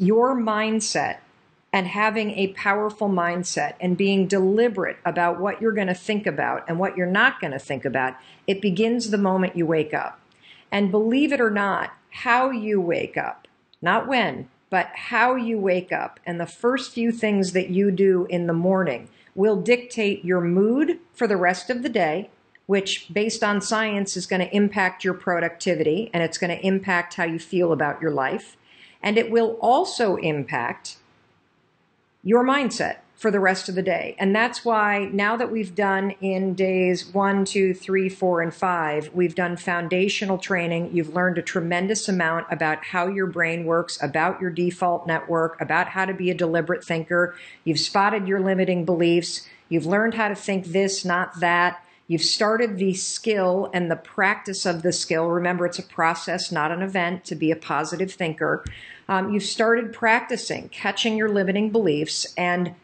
your mindset and having a powerful mindset and being deliberate about what you're going to think about and what you're not going to think about, it begins the moment you wake up. And believe it or not, how you wake up, not when, but how you wake up and the first few things that you do in the morning will dictate your mood for the rest of the day, which, based on science, is going to impact your productivity and it's going to impact how you feel about your life. And it will also impact your mindset for the rest of the day. And that's why now that we've done in days one, two, three, four, and five, we've done foundational training. You've learned a tremendous amount about how your brain works, about your default network, about how to be a deliberate thinker. You've spotted your limiting beliefs. You've learned how to think this, not that. You've started the skill and the practice of the skill. Remember, it's a process, not an event, to be a positive thinker. Um, you've started practicing catching your limiting beliefs and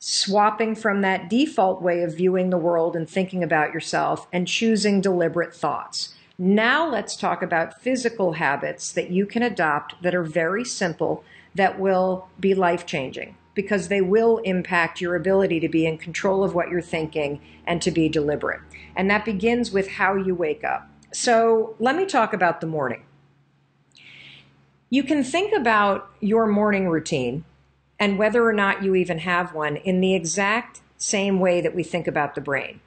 swapping from that default way of viewing the world and thinking about yourself and choosing deliberate thoughts. Now let's talk about physical habits that you can adopt that are very simple that will be life changing because they will impact your ability to be in control of what you're thinking and to be deliberate. And that begins with how you wake up. So let me talk about the morning. You can think about your morning routine and whether or not you even have one in the exact same way that we think about the brain.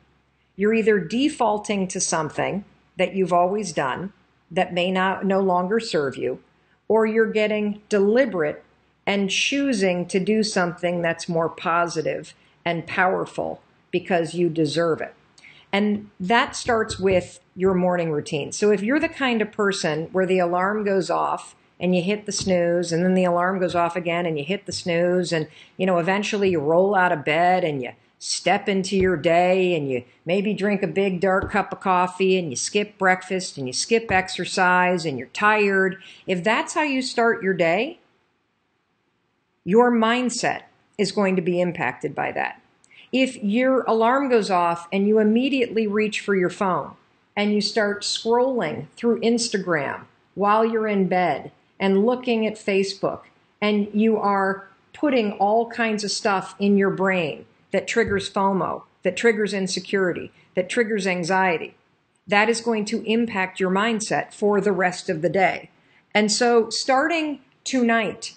You're either defaulting to something that you've always done that may not no longer serve you, or you're getting deliberate and choosing to do something that's more positive and powerful because you deserve it. And that starts with your morning routine. So if you're the kind of person where the alarm goes off and you hit the snooze and then the alarm goes off again and you hit the snooze and you know eventually you roll out of bed and you step into your day and you maybe drink a big dark cup of coffee and you skip breakfast and you skip exercise and you're tired if that's how you start your day your mindset is going to be impacted by that if your alarm goes off and you immediately reach for your phone and you start scrolling through Instagram while you're in bed and looking at Facebook and you are putting all kinds of stuff in your brain that triggers FOMO, that triggers insecurity, that triggers anxiety, that is going to impact your mindset for the rest of the day. And so, starting tonight,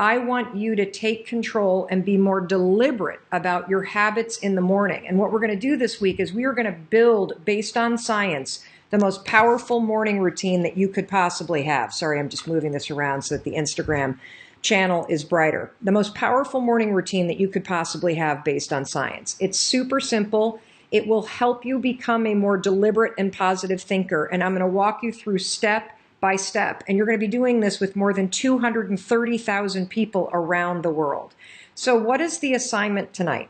I want you to take control and be more deliberate about your habits in the morning. And what we're going to do this week is we are going to build, based on science, the most powerful morning routine that you could possibly have. Sorry, I'm just moving this around so that the Instagram channel is brighter. The most powerful morning routine that you could possibly have based on science. It's super simple. It will help you become a more deliberate and positive thinker. And I'm going to walk you through step by step. And you're going to be doing this with more than 230,000 people around the world. So, what is the assignment tonight?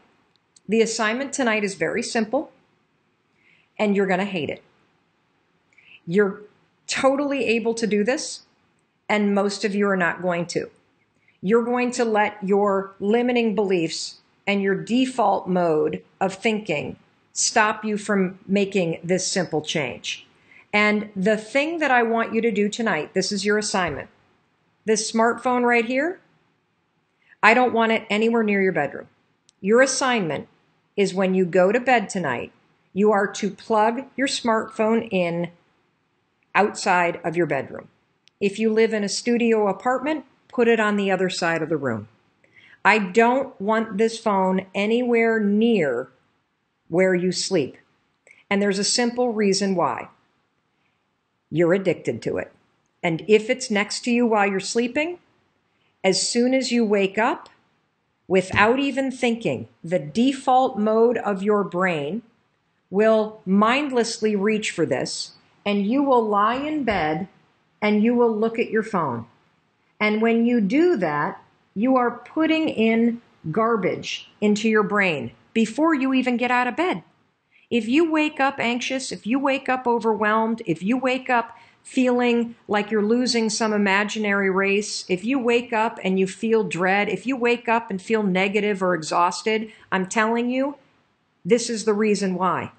The assignment tonight is very simple, and you're going to hate it. You're totally able to do this, and most of you are not going to. You're going to let your limiting beliefs and your default mode of thinking stop you from making this simple change. And the thing that I want you to do tonight, this is your assignment. This smartphone right here, I don't want it anywhere near your bedroom. Your assignment is when you go to bed tonight, you are to plug your smartphone in outside of your bedroom. If you live in a studio apartment, put it on the other side of the room. I don't want this phone anywhere near where you sleep. And there's a simple reason why. You're addicted to it. And if it's next to you while you're sleeping, as soon as you wake up, without even thinking, the default mode of your brain will mindlessly reach for this and you will lie in bed and you will look at your phone. And when you do that, you are putting in garbage into your brain before you even get out of bed. If you wake up anxious, if you wake up overwhelmed, if you wake up feeling like you're losing some imaginary race, if you wake up and you feel dread, if you wake up and feel negative or exhausted, I'm telling you, this is the reason why.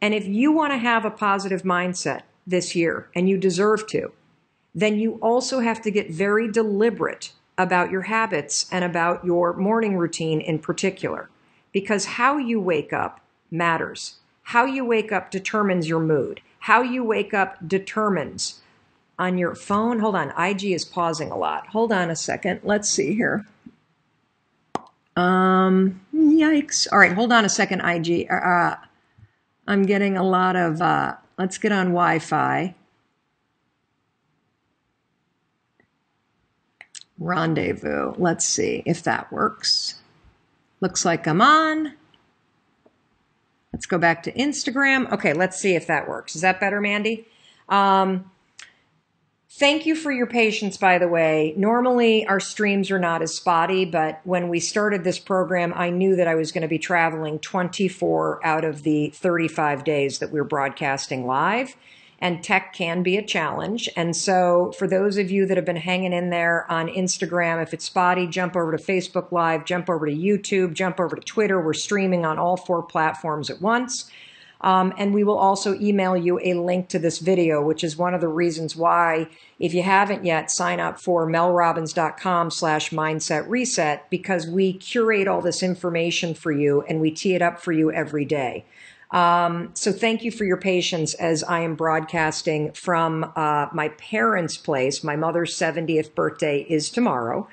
And if you want to have a positive mindset this year, and you deserve to, then you also have to get very deliberate about your habits and about your morning routine in particular, because how you wake up matters. How you wake up determines your mood. How you wake up determines on your phone. Hold on, IG is pausing a lot. Hold on a second. Let's see here. Um, yikes. All right, hold on a second, IG. Uh, uh, I'm getting a lot of, uh, let's get on Wi Fi. Rendezvous. Let's see if that works. Looks like I'm on. Let's go back to Instagram. Okay, let's see if that works. Is that better, Mandy? Um, Thank you for your patience, by the way. Normally, our streams are not as spotty, but when we started this program, I knew that I was going to be traveling 24 out of the 35 days that we we're broadcasting live. And tech can be a challenge. And so, for those of you that have been hanging in there on Instagram, if it's spotty, jump over to Facebook Live, jump over to YouTube, jump over to Twitter. We're streaming on all four platforms at once. Um, and we will also email you a link to this video, which is one of the reasons why, if you haven't yet, sign up for melrobbins.com slash mindset reset because we curate all this information for you and we tee it up for you every day. Um, so thank you for your patience as I am broadcasting from uh, my parents' place. My mother's 70th birthday is tomorrow.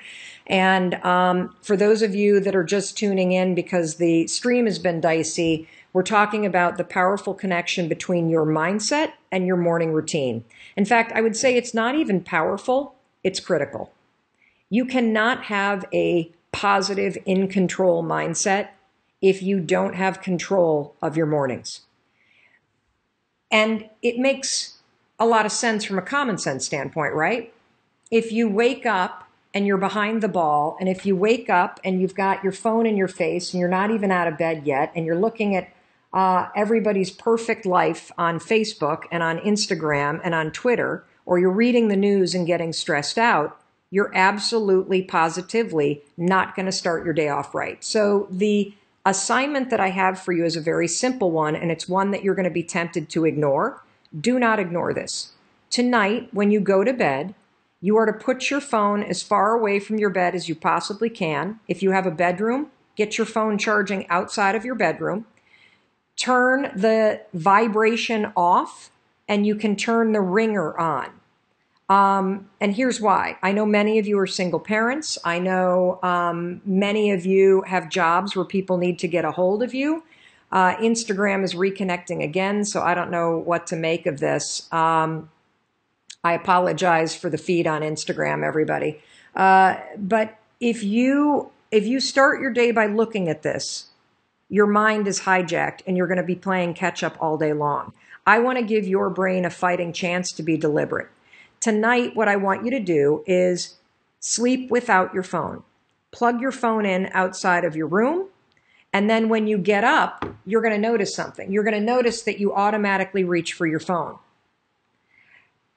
And um, for those of you that are just tuning in because the stream has been dicey, we're talking about the powerful connection between your mindset and your morning routine. In fact, I would say it's not even powerful, it's critical. You cannot have a positive, in control mindset if you don't have control of your mornings. And it makes a lot of sense from a common sense standpoint, right? If you wake up and you're behind the ball, and if you wake up and you've got your phone in your face and you're not even out of bed yet, and you're looking at uh, everybody's perfect life on Facebook and on Instagram and on Twitter, or you're reading the news and getting stressed out, you're absolutely positively not going to start your day off right. So the assignment that I have for you is a very simple one, and it's one that you're going to be tempted to ignore. Do not ignore this. Tonight, when you go to bed, you are to put your phone as far away from your bed as you possibly can. If you have a bedroom, get your phone charging outside of your bedroom turn the vibration off and you can turn the ringer on. Um, and here's why. I know many of you are single parents. I know um, many of you have jobs where people need to get a hold of you. Uh, Instagram is reconnecting again, so I don't know what to make of this. Um, I apologize for the feed on Instagram, everybody. Uh, but if you if you start your day by looking at this, your mind is hijacked and you're going to be playing catch up all day long. I want to give your brain a fighting chance to be deliberate. Tonight, what I want you to do is sleep without your phone. Plug your phone in outside of your room. And then when you get up, you're going to notice something. You're going to notice that you automatically reach for your phone.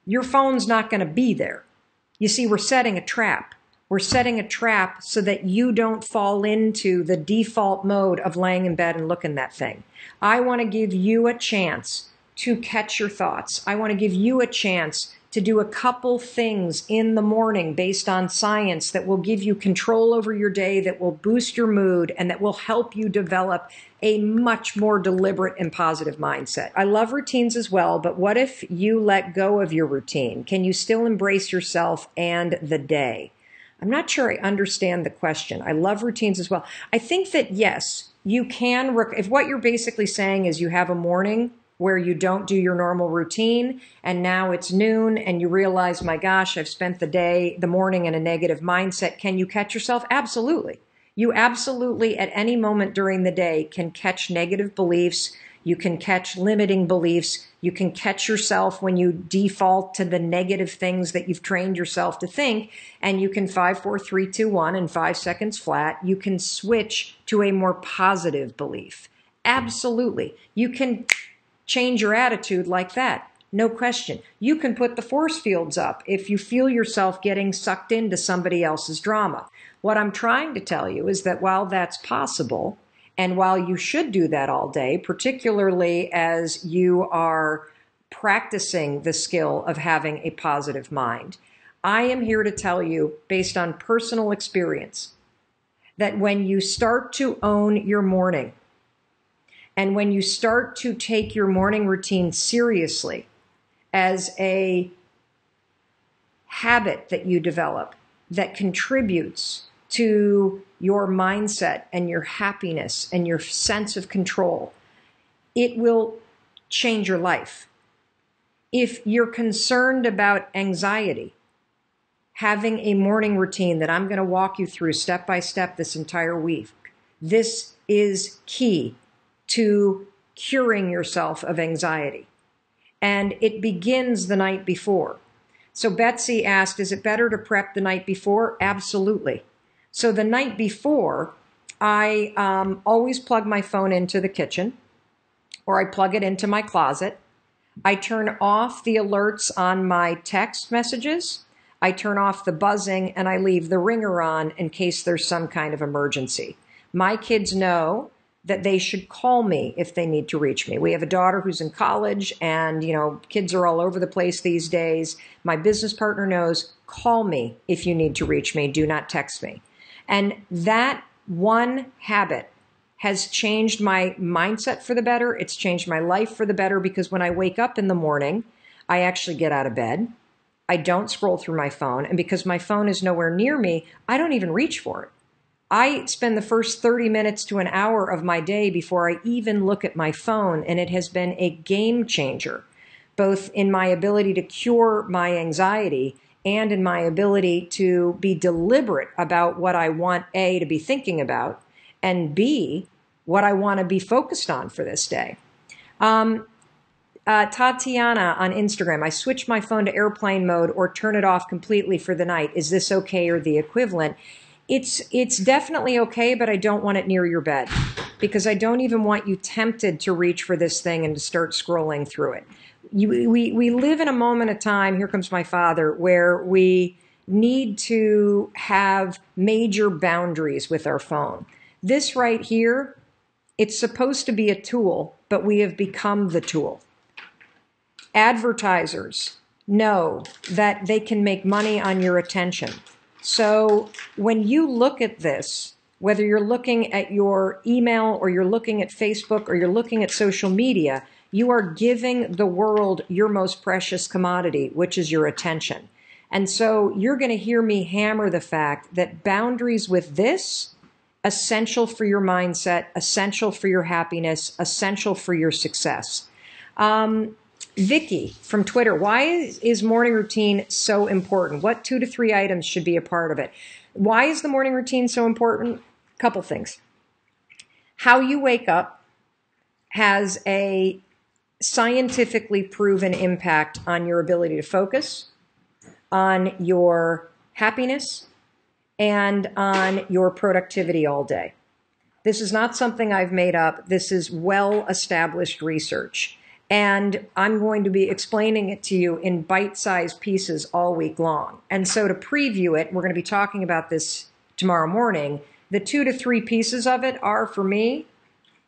Your phone's not going to be there. You see, we're setting a trap. We're setting a trap so that you don't fall into the default mode of laying in bed and looking that thing. I want to give you a chance to catch your thoughts. I want to give you a chance to do a couple things in the morning based on science that will give you control over your day, that will boost your mood, and that will help you develop a much more deliberate and positive mindset. I love routines as well, but what if you let go of your routine? Can you still embrace yourself and the day? I'm not sure I understand the question. I love routines as well. I think that yes, you can, rec- if what you're basically saying is you have a morning where you don't do your normal routine and now it's noon and you realize, my gosh, I've spent the day, the morning in a negative mindset. Can you catch yourself? Absolutely. You absolutely, at any moment during the day, can catch negative beliefs. You can catch limiting beliefs. You can catch yourself when you default to the negative things that you've trained yourself to think. And you can five, four, three, two, one in five seconds flat. You can switch to a more positive belief. Absolutely. You can change your attitude like that. No question. You can put the force fields up if you feel yourself getting sucked into somebody else's drama. What I'm trying to tell you is that while that's possible, and while you should do that all day, particularly as you are practicing the skill of having a positive mind, I am here to tell you, based on personal experience, that when you start to own your morning and when you start to take your morning routine seriously as a habit that you develop that contributes to your mindset and your happiness and your sense of control, it will change your life. If you're concerned about anxiety, having a morning routine that I'm going to walk you through step by step this entire week, this is key to curing yourself of anxiety. And it begins the night before. So Betsy asked, is it better to prep the night before? Absolutely. So the night before, I um, always plug my phone into the kitchen or I plug it into my closet. I turn off the alerts on my text messages. I turn off the buzzing and I leave the ringer on in case there's some kind of emergency. My kids know that they should call me if they need to reach me. We have a daughter who's in college and, you know, kids are all over the place these days. My business partner knows, call me if you need to reach me. Do not text me. And that one habit has changed my mindset for the better. It's changed my life for the better because when I wake up in the morning, I actually get out of bed. I don't scroll through my phone. And because my phone is nowhere near me, I don't even reach for it. I spend the first 30 minutes to an hour of my day before I even look at my phone, and it has been a game changer, both in my ability to cure my anxiety and in my ability to be deliberate about what I want A, to be thinking about, and B, what I want to be focused on for this day. Um, uh, Tatiana on Instagram, I switch my phone to airplane mode or turn it off completely for the night. Is this okay or the equivalent? It's it's definitely okay, but I don't want it near your bed because I don't even want you tempted to reach for this thing and to start scrolling through it. You, we we live in a moment of time. Here comes my father, where we need to have major boundaries with our phone. This right here, it's supposed to be a tool, but we have become the tool. Advertisers know that they can make money on your attention. So when you look at this, whether you're looking at your email or you're looking at Facebook or you're looking at social media, you are giving the world your most precious commodity, which is your attention. And so you're going to hear me hammer the fact that boundaries with this, essential for your mindset, essential for your happiness, essential for your success. Um, Vicky from Twitter, why is morning routine so important? What two to three items should be a part of it? Why is the morning routine so important? Couple things. How you wake up has a scientifically proven impact on your ability to focus, on your happiness, and on your productivity all day. This is not something I've made up. This is well established research. And I'm going to be explaining it to you in bite sized pieces all week long. And so to preview it, we're going to be talking about this tomorrow morning. The two to three pieces of it are for me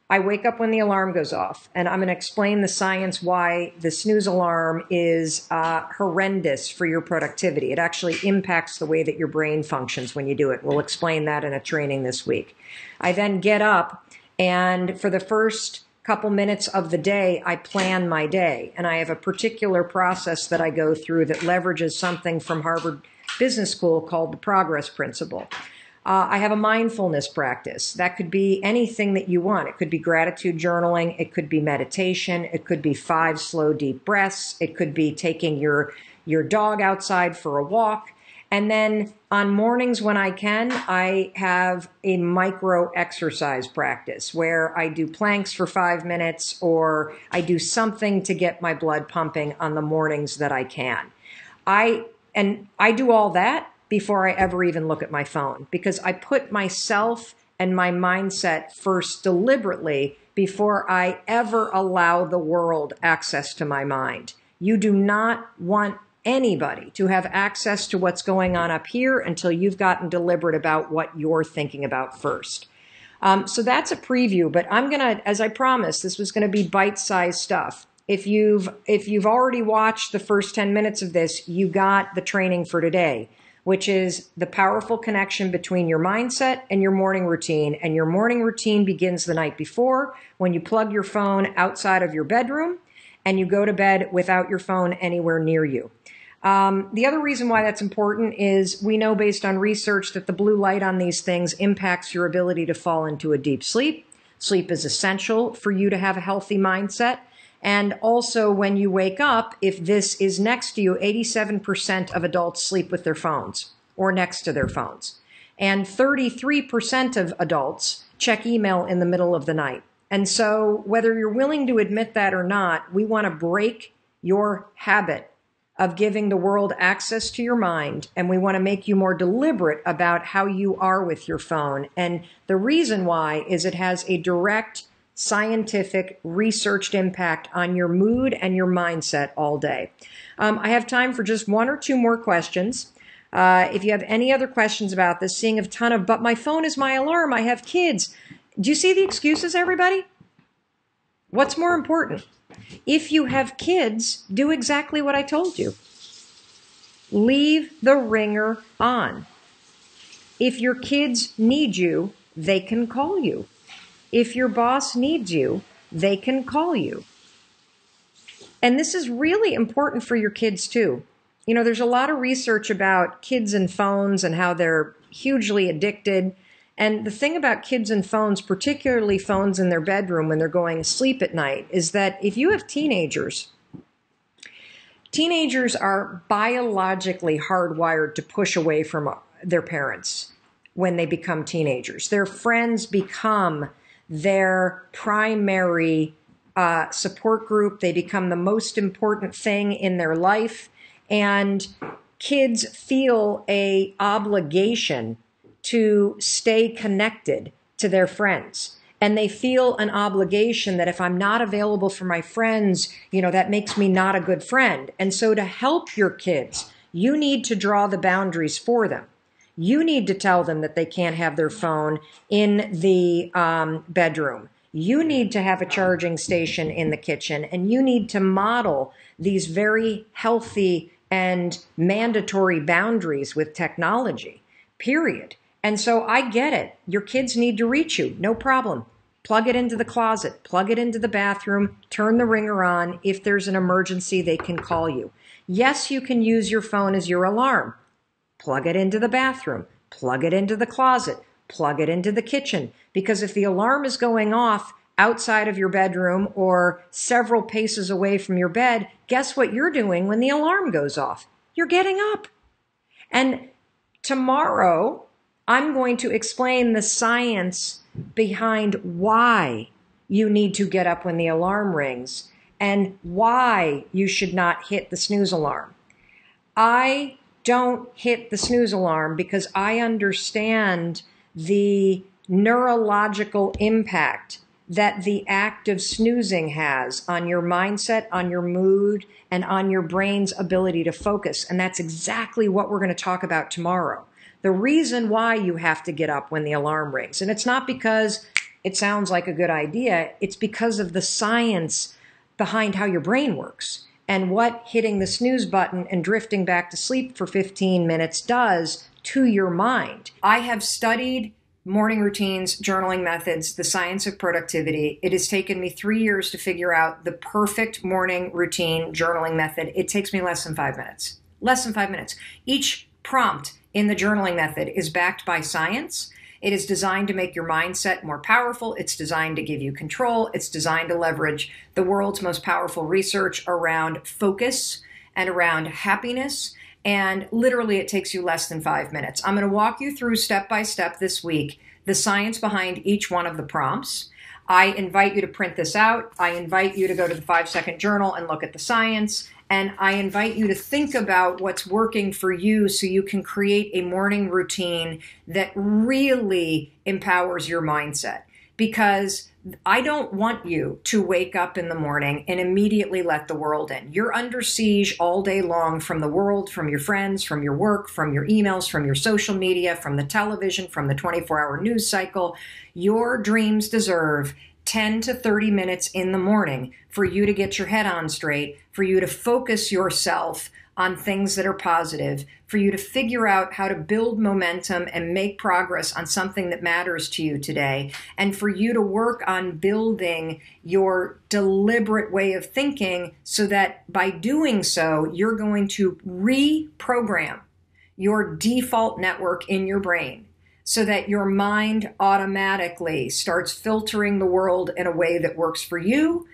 I wake up when the alarm goes off, and I'm going to explain the science why the snooze alarm is uh, horrendous for your productivity. It actually impacts the way that your brain functions when you do it. We'll explain that in a training this week. I then get up, and for the first couple minutes of the day, I plan my day. And I have a particular process that I go through that leverages something from Harvard Business School called the progress principle. Uh, I have a mindfulness practice. That could be anything that you want. It could be gratitude journaling. It could be meditation. It could be five slow, deep breaths. It could be taking your, your dog outside for a walk. And then on mornings when I can, I have a micro exercise practice where I do planks for five minutes or I do something to get my blood pumping on the mornings that I can. I, and I do all that before I ever even look at my phone because I put myself and my mindset first deliberately before I ever allow the world access to my mind. You do not want anybody to have access to what's going on up here until you've gotten deliberate about what you're thinking about first. Um, so that's a preview, but I'm to, as I promised, this was to be bite sized stuff. If you've if you've already watched the first 10 minutes of this, you got the training for today, which is the powerful connection between your mindset and your morning routine. And your morning routine begins the night before when you plug your phone outside of your bedroom and you go to bed without your phone anywhere near you. Um, the other reason why that's important is we know based on research that the blue light on these things impacts your ability to fall into a deep sleep. Sleep is essential for you to have a healthy mindset. And also, when you wake up, if this is next to you, 87% of adults sleep with their phones or next to their phones. And 33% of adults check email in the middle of the night. And so, whether you're willing to admit that or not, we want to break your habit of giving the world access to your mind. And we want to make you more deliberate about how you are with your phone. And the reason why is it has a direct scientific researched impact on your mood and your mindset all day. Um, I have time for just one or two more questions. Uh, if you have any other questions about this, seeing a ton of, but my phone is my alarm, I have kids. Do you see the excuses, everybody? What's more important? If you have kids, do exactly what I told you. Leave the ringer on. If your kids need you, they can call you. If your boss needs you, they can call you. And this is really important for your kids too. You know, there's a lot of research about kids and phones and how they're hugely addicted. And the thing about kids and phones, particularly phones in their bedroom when they're going to sleep at night, is that if you have teenagers, teenagers are biologically hardwired to push away from their parents when they become teenagers. Their friends become their primary uh, support group. They become the most important thing in their life. And kids feel a obligation to stay connected to their friends. And they feel an obligation that if I'm not available for my friends, you know, that makes me not a good friend. And so to help your kids, you need to draw the boundaries for them. You need to tell them that they can't have their phone in the um, bedroom. You need to have a charging station in the kitchen, and you need to model these very healthy and mandatory boundaries with technology, period. And so I get it. Your kids need to reach you. No problem. Plug it into the closet, plug it into the bathroom, turn the ringer on. If there's an emergency, they can call you. Yes, you can use your phone as your alarm. Plug it into the bathroom, plug it into the closet, plug it into the kitchen. Because if the alarm is going off outside of your bedroom or several paces away from your bed, guess what you're doing when the alarm goes off? You're getting up. And tomorrow, I'm going to explain the science behind why you need to get up when the alarm rings and why you should not hit the snooze alarm. I don't hit the snooze alarm because I understand the neurological impact that the act of snoozing has on your mindset, on your mood, and on your brain's ability to focus. And that's exactly what we're going to talk about tomorrow the reason why you have to get up when the alarm rings. And it's not because it sounds like a good idea, it's because of the science behind how your brain works and what hitting the snooze button and drifting back to sleep for 15 minutes does to your mind. I have studied morning routines, journaling methods, the science of productivity. It has taken me three years to figure out the perfect morning routine journaling method. It takes me less than five minutes. Less than five minutes. Each prompt in the journaling method is backed by science. It is designed to make your mindset more powerful. It's designed to give you control. It's designed to leverage the world's most powerful research around focus and around happiness. And literally, it takes you less than five minutes. I'm going to walk you through step by step this week the science behind each one of the prompts. I invite you to print this out. I invite you to go to the five second journal and look at the science. And I invite you to think about what's working for you so you can create a morning routine that really empowers your mindset. Because I don't want you to wake up in the morning and immediately let the world in. You're under siege all day long from the world, from your friends, from your work, from your emails, from your social media, from the television, from the 24 hour news cycle. Your dreams deserve 10 to 30 minutes in the morning for you to get your head on straight, for you to focus yourself on things that are positive, for you to figure out how to build momentum and make progress on something that matters to you today, and for you to work on building your deliberate way of thinking so that by doing so, you're going to reprogram your default network in your brain so that your mind automatically starts filtering the world in a way that works for you.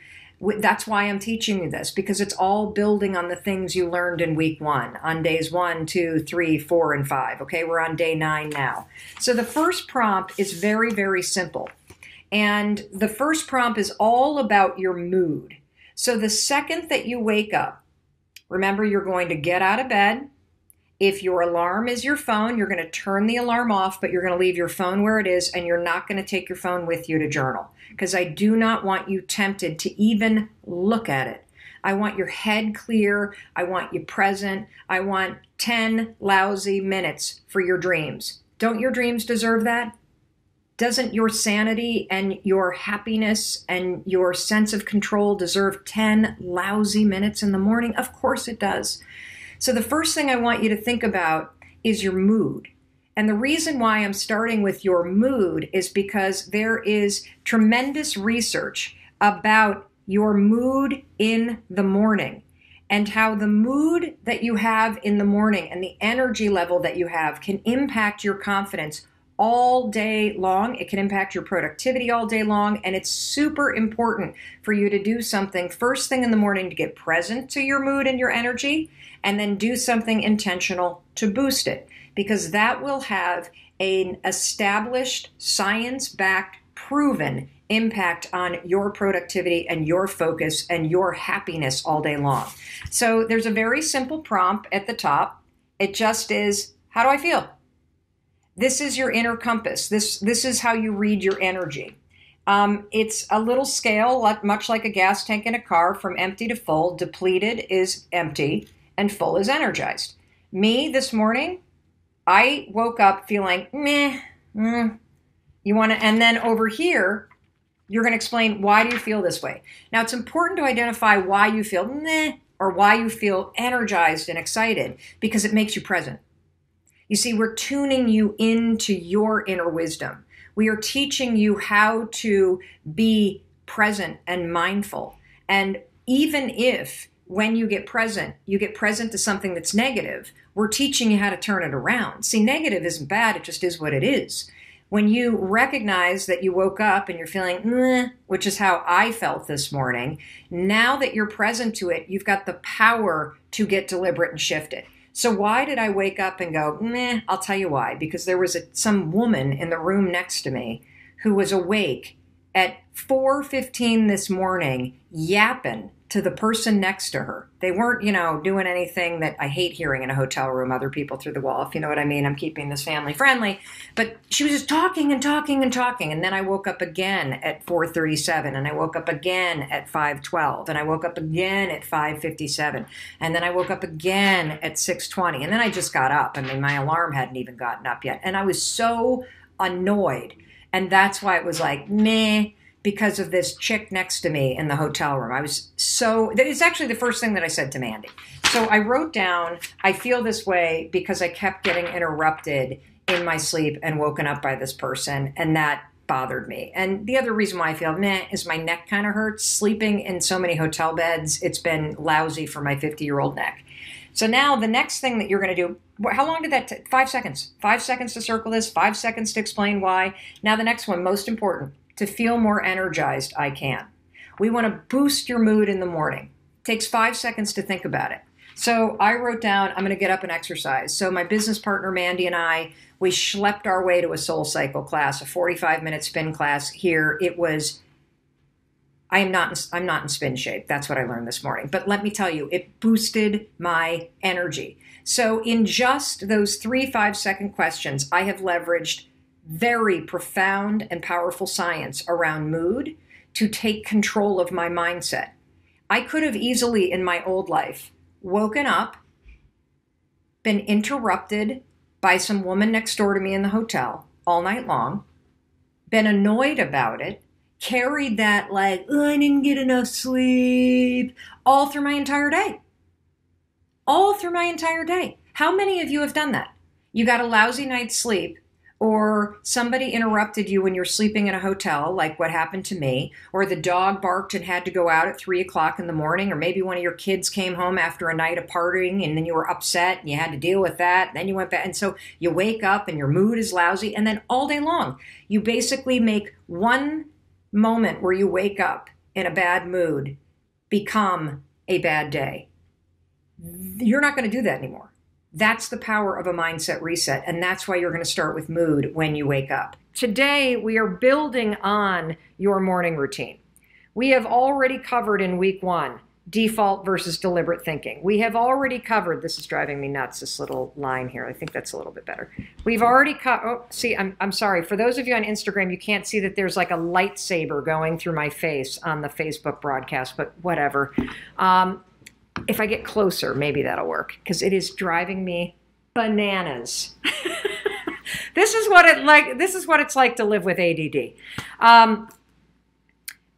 That's why I'm teaching you this because it's all building on the things you learned in week one, on days one, two, three, four, and five. Okay, we're on day nine now. So the first prompt is very, very simple. And the first prompt is all about your mood. So the second that you wake up, remember you're going to get out of bed, if your alarm is your phone, you're going to turn the alarm off, but you're going to leave your phone where it is and you're not going to take your phone with you to journal because I do not want you tempted to even look at it. I want your head clear. I want you present. I want 10 lousy minutes for your dreams. Don't your dreams deserve that? Doesn't your sanity and your happiness and your sense of control deserve 10 lousy minutes in the morning? Of course it does. So, the first thing I want you to think about is your mood. And the reason why I'm starting with your mood is because there is tremendous research about your mood in the morning and how the mood that you have in the morning and the energy level that you have can impact your confidence all day long. It can impact your productivity all day long. And it's super important for you to do something first thing in the morning to get present to your mood and your energy and then do something intentional to boost it because that will have an established, science backed, proven impact on your productivity and your focus and your happiness all day long. So there's a very simple prompt at the top. It just is, how do I feel? This is your inner compass. This this is how you read your energy. Um, it's a little scale, much like a gas tank in a car, from empty to full. Depleted is empty and full is energized. Me this morning, I woke up feeling meh. Mm, you want to, and then over here, you're going to explain why do you feel this way. Now, it's important to identify why you feel meh or why you feel energized and excited because it makes you present. You see, we're tuning you into your inner wisdom. We are teaching you how to be present and mindful. And even if when you get present, you get present to something that's negative, we're teaching you how to turn it around. See, negative isn't bad, it just is what it is. When you recognize that you woke up and you're feeling, which is how I felt this morning, now that you're present to it, you've got the power to get deliberate and shift it. So why did I wake up and go, meh? I'll tell you why. Because there was a, some woman in the room next to me who was awake at 4:15 this morning, yapping to the person next to her. They weren't, you know, doing anything that I hate hearing in a hotel room, other people through the wall, if you know what I mean. I'm keeping this family friendly. But she was just talking and talking and talking. And then I woke up again at 437 and I woke up again at 512 and I woke up again at 557 and then I woke up again at 620 and then I just got up. I mean, my alarm hadn't even gotten up yet. And I was so annoyed. And that's why it was like, meh because of this chick next to me in the hotel room. I was so, it's actually the first thing that I said to Mandy. So I wrote down, I feel this way because I kept getting interrupted in my sleep and woken up by this person. And that bothered me. And the other reason why I feel meh is my neck kind of hurts. Sleeping in so many hotel beds, it's been lousy for my 50 year old neck. So now the next thing that you're going to do, how long did that take? Five seconds. Five seconds to circle this, five seconds to explain why. Now the next one, most important to feel more energized, I can. We want to boost your mood in the morning. It takes five seconds to think about it. So I wrote down, I'm going to get up and exercise. So my business partner Mandy and I, we schlepped our way to a SoulCycle class, a 45 minute spin class here. It was I am not in, I'm not in spin shape. That's what I learned this morning. But let me tell you, it boosted my energy. So in just those 3 5 second questions, I have leveraged very profound and powerful science around mood to take control of my mindset. I could have easily, in my old life, woken up, been interrupted by some woman next door to me in the hotel all night long, been annoyed about it, carried that, like, oh, I didn't get enough sleep, all through my entire day. All through my entire day. How many of you have done that? You got a lousy night's sleep or somebody interrupted you when you're sleeping in a hotel, like what happened to me, or the dog barked and had to go out at three o'clock in the morning, or maybe one of your kids came home after a night of partying and then you were upset and you had to deal with that. Then you went back. And so you wake up and your mood is lousy. And then all day long, you basically make one moment where you wake up in a bad mood become a bad day. You're not going to do that anymore. That's the power of a mindset reset. And that's why you're going to start with mood when you wake up. Today, we are building on your morning routine. We have already covered in week one default versus deliberate thinking. We have already covered, this is driving me nuts, this little line here. I think that's a little bit better. We've already cut, oh, see, I'm, I'm sorry. For those of you on Instagram, you can't see that there's like a lightsaber going through my face on the Facebook broadcast, but whatever. Um, if I get closer, maybe that'll work because it is driving me bananas. this is what it like. This is what it's like to live with ADD. Um,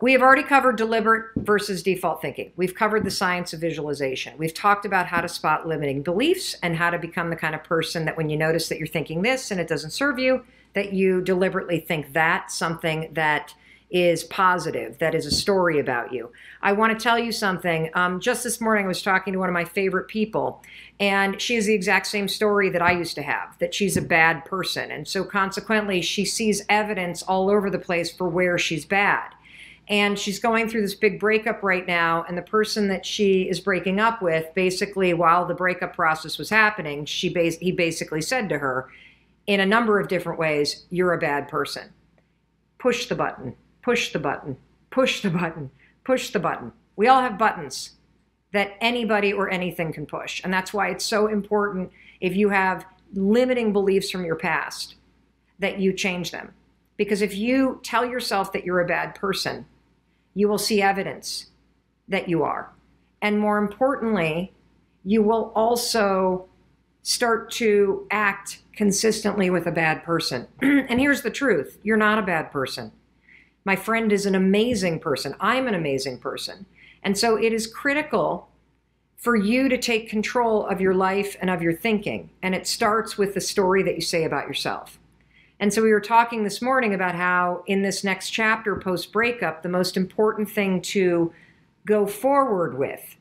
we have already covered deliberate versus default thinking. We've covered the science of visualization. We've talked about how to spot limiting beliefs and how to become the kind of person that when you notice that you're thinking this and it doesn't serve you, that you deliberately think that something that is positive, that is a story about you. I want to tell you something. Um, just this morning, I was talking to one of my favorite people, and she has the exact same story that I used to have that she's a bad person. And so, consequently, she sees evidence all over the place for where she's bad. And she's going through this big breakup right now. And the person that she is breaking up with, basically, while the breakup process was happening, she bas- he basically said to her, in a number of different ways, You're a bad person. Push the button push the button, push the button, push the button. We all have buttons that anybody or anything can push. And that's why it's so important if you have limiting beliefs from your past that you change them. Because if you tell yourself that you're a bad person, you will see evidence that you are. And more importantly, you will also start to act consistently with a bad person. and here's the truth you're not a bad person. My friend is an amazing person. I'm an amazing person. And so it is critical for you to take control of your life and of your thinking. And it starts with the story that you say about yourself. And so we were talking this morning about how in this next chapter, post breakup, the most important thing to go forward with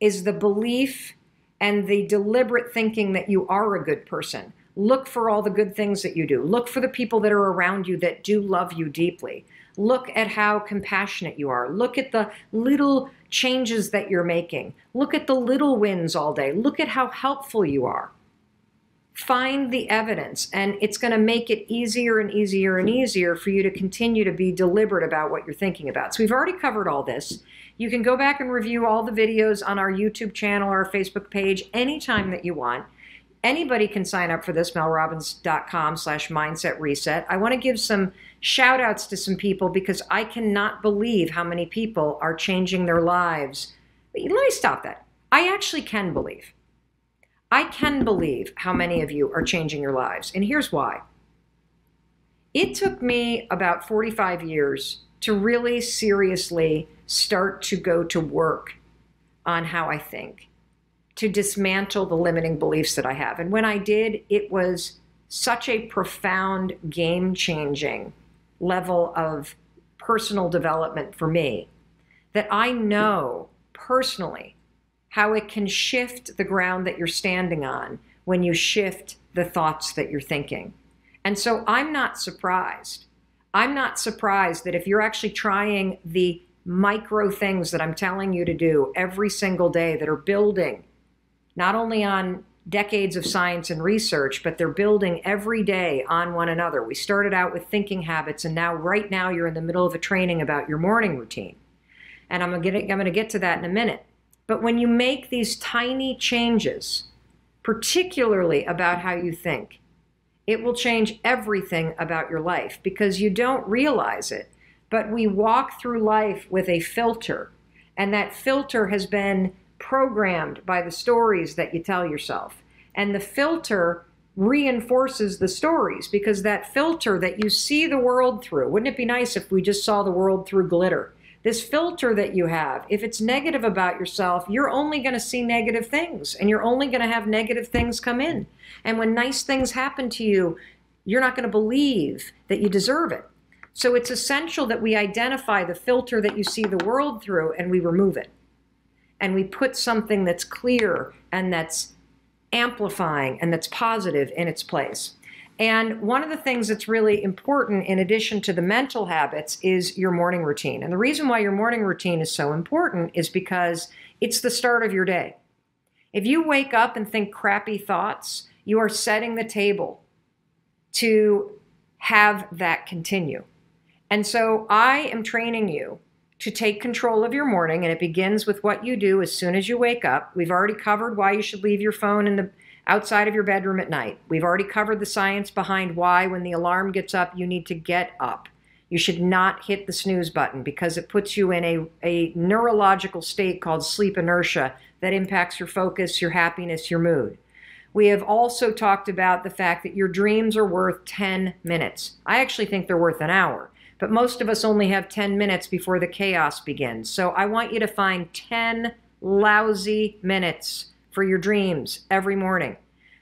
is the belief and the deliberate thinking that you are a good person. Look for all the good things that you do. Look for the people that are around you that do love you deeply. Look at how compassionate you are. Look at the little changes that you're making. Look at the little wins all day. Look at how helpful you are. Find the evidence, and it's going to make it easier and easier and easier for you to continue to be deliberate about what you're thinking about. So, we've already covered all this. You can go back and review all the videos on our YouTube channel or our Facebook page anytime that you want. Anybody can sign up for this melrobbins.com slash mindset reset. I want to give some shout outs to some people because i cannot believe how many people are changing their lives. Let me stop that. I actually can believe i can believe how many of you are changing your lives and here's why it took me about 45 years to really seriously start to go to work on how i think to dismantle the limiting beliefs that I have. And when I did, it was such a profound, game changing level of personal development for me that I know personally how it can shift the ground that you're standing on when you shift the thoughts that you're thinking. And so I'm not surprised. I'm not surprised that if you're actually trying the micro things that I'm telling you to do every single day that are building not only on decades of science and research, but they're building every day on one another. We started out with thinking habits, and now, right now, you're in the middle of a training about your morning routine. And I'm going to get to that in a minute. But when you make these tiny changes, particularly about how you think, it will change everything about your life because you don't realize it. But we walk through life with a filter, and that filter has been programmed by the stories that you tell yourself. And the filter reinforces the stories because that filter that you see the world through, wouldn't it be nice if we just saw the world through glitter? This filter that you have, if it's negative about yourself, you're only going to see negative things and you're only going to have negative things come in. And when nice things happen to you, you're not going to believe that you deserve it. So it's essential that we identify the filter that you see the world through and we remove it. And we put something that's clear and that's amplifying and that's positive in its place. And one of the things that's really important, in addition to the mental habits, is your morning routine. And the reason why your morning routine is so important is because it's the start of your day. If you wake up and think crappy thoughts, you are setting the table to have that continue. And so I am training you to take control of your morning, and it begins with what you do as soon as you wake up. We've already covered why you should leave your phone in the outside of your bedroom at night. We've already covered the science behind why, when the alarm gets up, you need to get up. You should not hit the snooze button because it puts you in a, a neurological state called sleep inertia that impacts your focus, your happiness, your mood. We have also talked about the fact that your dreams are worth 10 minutes. I actually think they're worth an hour, but most of us only have 10 minutes before the chaos begins. So I want you to find 10 lousy minutes for your dreams every morning.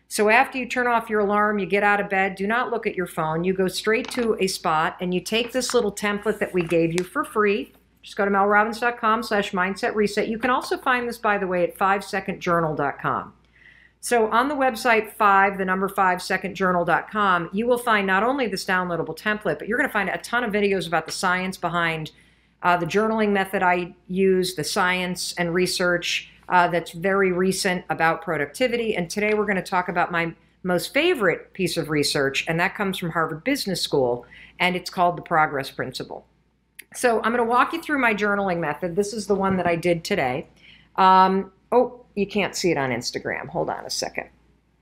So after you turn off your alarm, you get out of bed, do not look at your phone. You go straight to a spot and you take this little template that we gave you for free. Just go to melrobbins.com slash mindset reset. You can also find this, by the way, at 5secondjournal.com. So on the website 5, the number 5, secondjournal.com, you will find not only this downloadable template, but you're going to find a ton of videos about the science behind uh, the journaling method I use, the science and research, uh, that's very recent about productivity. And today we're going to talk about my most favorite piece of research, and that comes from Harvard Business School, and it's called the Progress Principle. So I'm going to walk you through my journaling method. This is the one that I did today. Um, oh, you can't see it on Instagram. Hold on a second.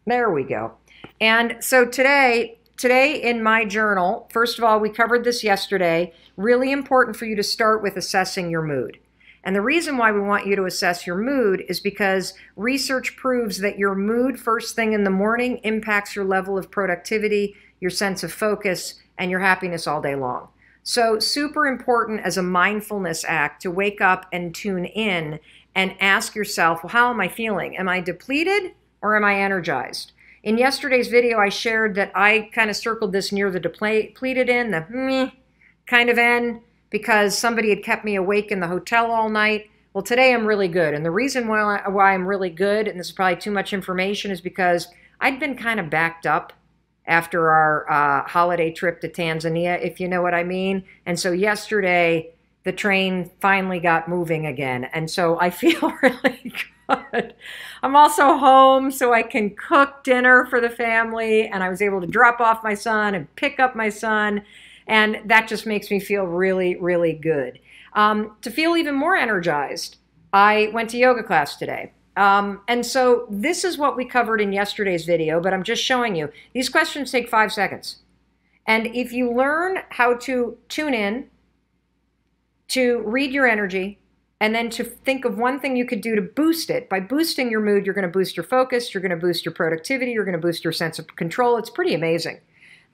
There we go. And so today, today in my journal, first of all, we covered this yesterday. Really important for you to start with assessing your mood. And the reason why we want you to assess your mood is because research proves that your mood first thing in the morning impacts your level of productivity, your sense of focus, and your happiness all day long. So, super important as a mindfulness act to wake up and tune in and ask yourself, well, how am I feeling? Am I depleted or am I energized? In yesterday's video, I shared that I kind of circled this near the depleted end, the meh kind of end because somebody had kept me awake in the hotel all night. Well, today I'm really good. And the reason why, I, why I'm really good, and this is probably too much information, is because I'd been kind of backed up after our uh, holiday trip to Tanzania, if you know what I mean. And so yesterday, the train finally got moving again. And so I feel really good. I'm also home so I can cook dinner for the family. And I was able to drop off my son and pick up my son. And that just makes me feel really, really good. Um, to feel even more energized, I went to yoga class today. Um, and so this is what we covered in yesterday's video, but I'm just showing you. These questions take five seconds. And if you learn how to tune in, to read your energy, and then to think of one thing you could do to boost it. By boosting your mood, you're going to boost your focus, you're going to boost your productivity, you're going to boost your sense of control. It's pretty amazing.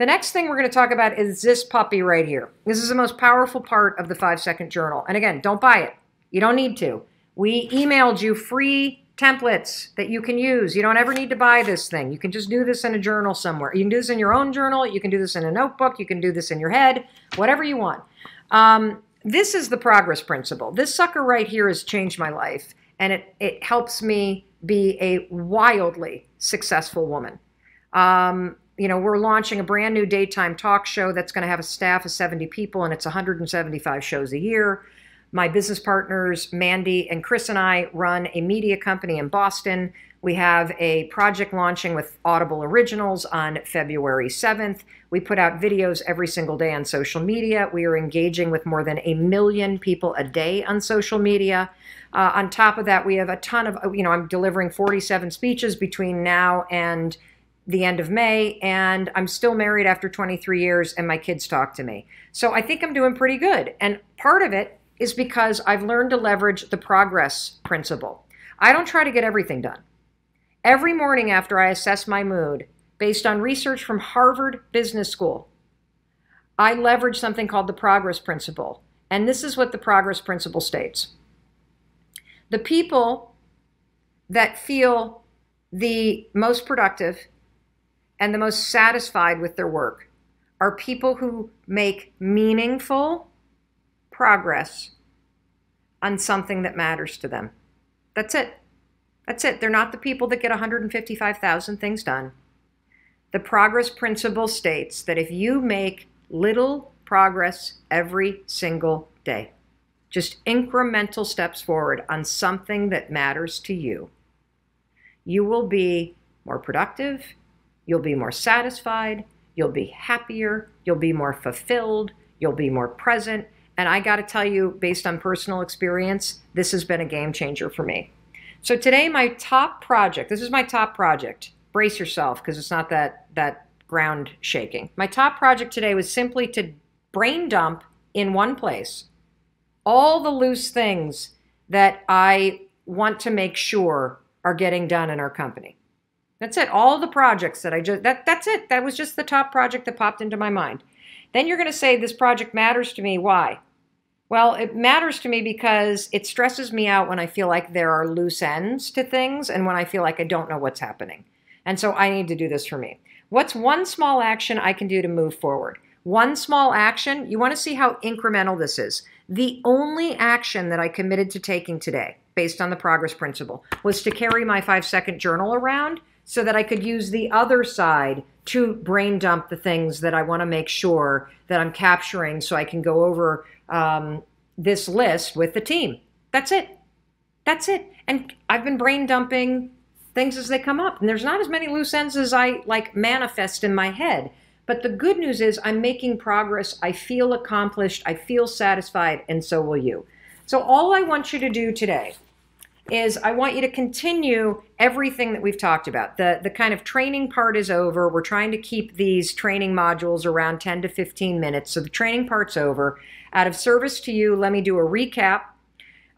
The next thing we're going to talk about is this puppy right here. This is the most powerful part of the five second journal. And again, don't buy it. You don't need to. We emailed you free templates that you can use. You don't ever need to buy this thing. You can just do this in a journal somewhere. You can do this in your own journal. You can do this in a notebook. You can do this in your head, whatever you want. Um, this is the progress principle. This sucker right here has changed my life, and it, it helps me be a wildly successful woman. Um, you know, we're launching a brand new daytime talk show that's going to have a staff of 70 people, and it's 175 shows a year. My business partners, Mandy and Chris, and I run a media company in Boston. We have a project launching with Audible Originals on February 7th. We put out videos every single day on social media. We are engaging with more than a million people a day on social media. Uh, on top of that, we have a ton of, you know, I'm delivering 47 speeches between now and the end of May, and I'm still married after 23 years, and my kids talk to me. So I think I'm doing pretty good. And part of it is because I've learned to leverage the progress principle. I don't try to get everything done. Every morning after I assess my mood, based on research from Harvard Business School. I leverage something called the progress principle. And this is what the progress principle states. The people that feel the most productive and the most satisfied with their work are people who make meaningful progress on something that matters to them. That's it. That's it. They're not the people that get 155,000 things done. The progress principle states that if you make little progress every single day, just incremental steps forward on something that matters to you, you will be more productive, you'll be more satisfied, you'll be happier, you'll be more fulfilled, you'll be more present. And I got to tell you, based on personal experience, this has been a game changer for me. So today, my top project, this is my top project. Brace yourself because it's not that, that ground shaking. My top project today was simply to brain dump in one place all the loose things that I want to make sure are getting done in our company. That's it. All the projects that I just that that's it. That was just the top project that popped into my mind. Then you're going to say this project matters to me. Why? Well, it matters to me because it stresses me out when I feel like there are loose ends to things and when I feel like I don't know what's happening. And so I need to do this for me. What's one small action I can do to move forward? One small action, you want to see how incremental this is. The only action that I committed to taking today, based on the progress principle, was to carry my five second journal around so that I could use the other side to brain dump the things that I want to make sure that I'm capturing so I can go over um, this list with the team. That's it. That's it. And I've been brain dumping things as they come up. And there's not as many loose ends as I like manifest in my head. But the good news is I'm making progress. I feel accomplished. I feel satisfied, and so will you. So, all I want you to do today is I want you to continue everything that we've talked about. The, the kind of training part is over. We're trying to keep these training modules around 10 to 15 minutes. So, the training part's over. Out of service to you, let me do a recap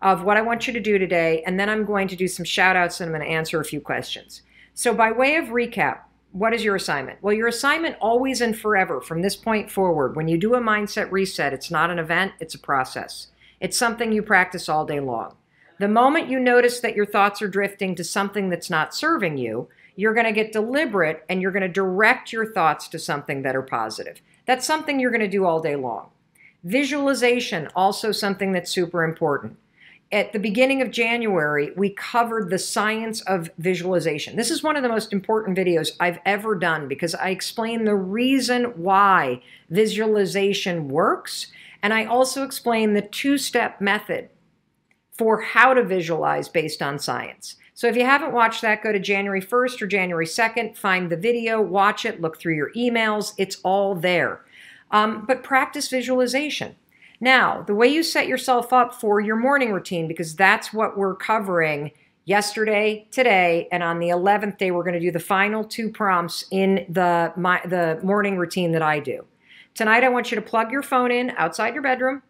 of what I want you to do today, and then I'm going to do some shout outs and I'm going to answer a few questions. So, by way of recap, what is your assignment? Well, your assignment always and forever from this point forward, when you do a mindset reset, it's not an event, it's a process. It's something you practice all day long. The moment you notice that your thoughts are drifting to something that's not serving you, you're going to get deliberate and you're going to direct your thoughts to something that are positive. That's something you're going to do all day long. Visualization, also something that's super important at the beginning of January, we covered the science of visualization. This is one of the most important videos I've ever done because I explain the reason why visualization works. And I also explain the two step method for how to visualize based on science. So if you haven't watched that, go to January 1st or January 2nd, find the video, watch it, look through your emails. It's all there. Um, but practice visualization. Now, the way you set yourself up for your morning routine, because that's what we're covering yesterday, today, and on the 11th day, we're going to do the final two prompts in the, my, the morning routine that I do. Tonight, I want you to plug your phone in outside your bedroom.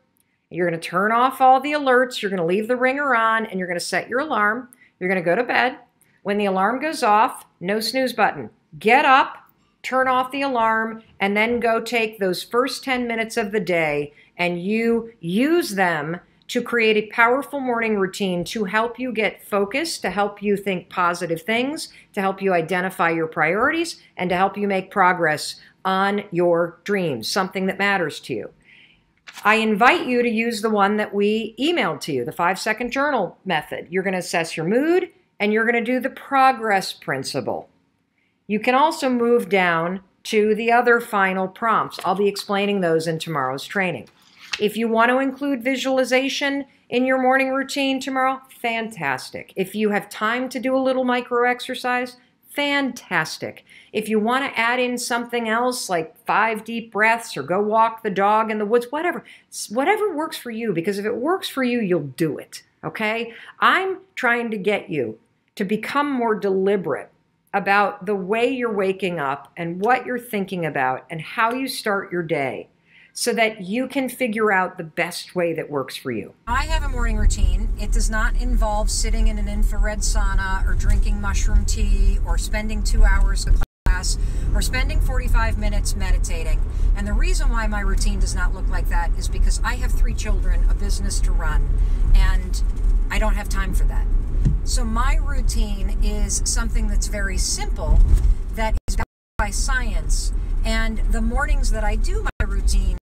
You're going to turn off all the alerts. You're going to leave the ringer on, and you're going to set your alarm. You're going to go to bed. When the alarm goes off, no snooze button. Get up, turn off the alarm, and then go take those first 10 minutes of the day and you use them to create a powerful morning routine to help you get focused, to help you think positive things, to help you identify your priorities, and to help you make progress on your dreams, something that matters to you. I invite you to use the one that we emailed to you, the five second journal method. You're going to assess your mood and you're going to do the progress principle. You can also move down to the other final prompts. I'll be explaining those in tomorrow's training. If you want to include visualization in your morning routine tomorrow, fantastic. If you have time to do a little micro exercise, fantastic. If you want to add in something else like five deep breaths or go walk the dog in the woods, whatever, whatever works for you, because if it works for you, you'll do it. Okay? I'm trying to get you to become more deliberate about the way you're waking up and what you're thinking about and how you start your day so that you can figure out the best way that works for you. I have a morning routine. It does not involve sitting in an infrared sauna or drinking mushroom tea or spending two hours of class or spending 45 minutes meditating. And the reason why my routine does not look like that is because I have three children, a business to run, and I don't have time for that. So my routine is something that's very simple, that is by science. And the mornings that I do my routine,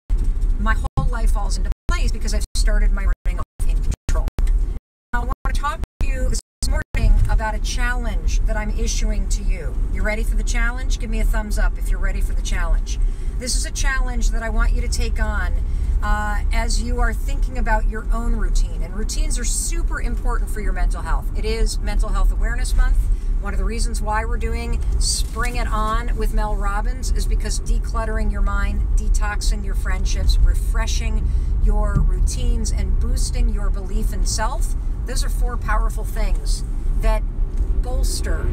my whole life falls into place because I've started my morning off in control. I want to talk to you this morning about a challenge that I'm issuing to you. You ready for the challenge? Give me a thumbs up if you're ready for the challenge. This is a challenge that I want you to take on uh, as you are thinking about your own routine. And routines are super important for your mental health. It is Mental Health Awareness Month. One of the reasons why we're doing Spring It On with Mel Robbins is because decluttering your mind, detoxing your friendships, refreshing your routines, and boosting your belief in self, those are four powerful things that bolster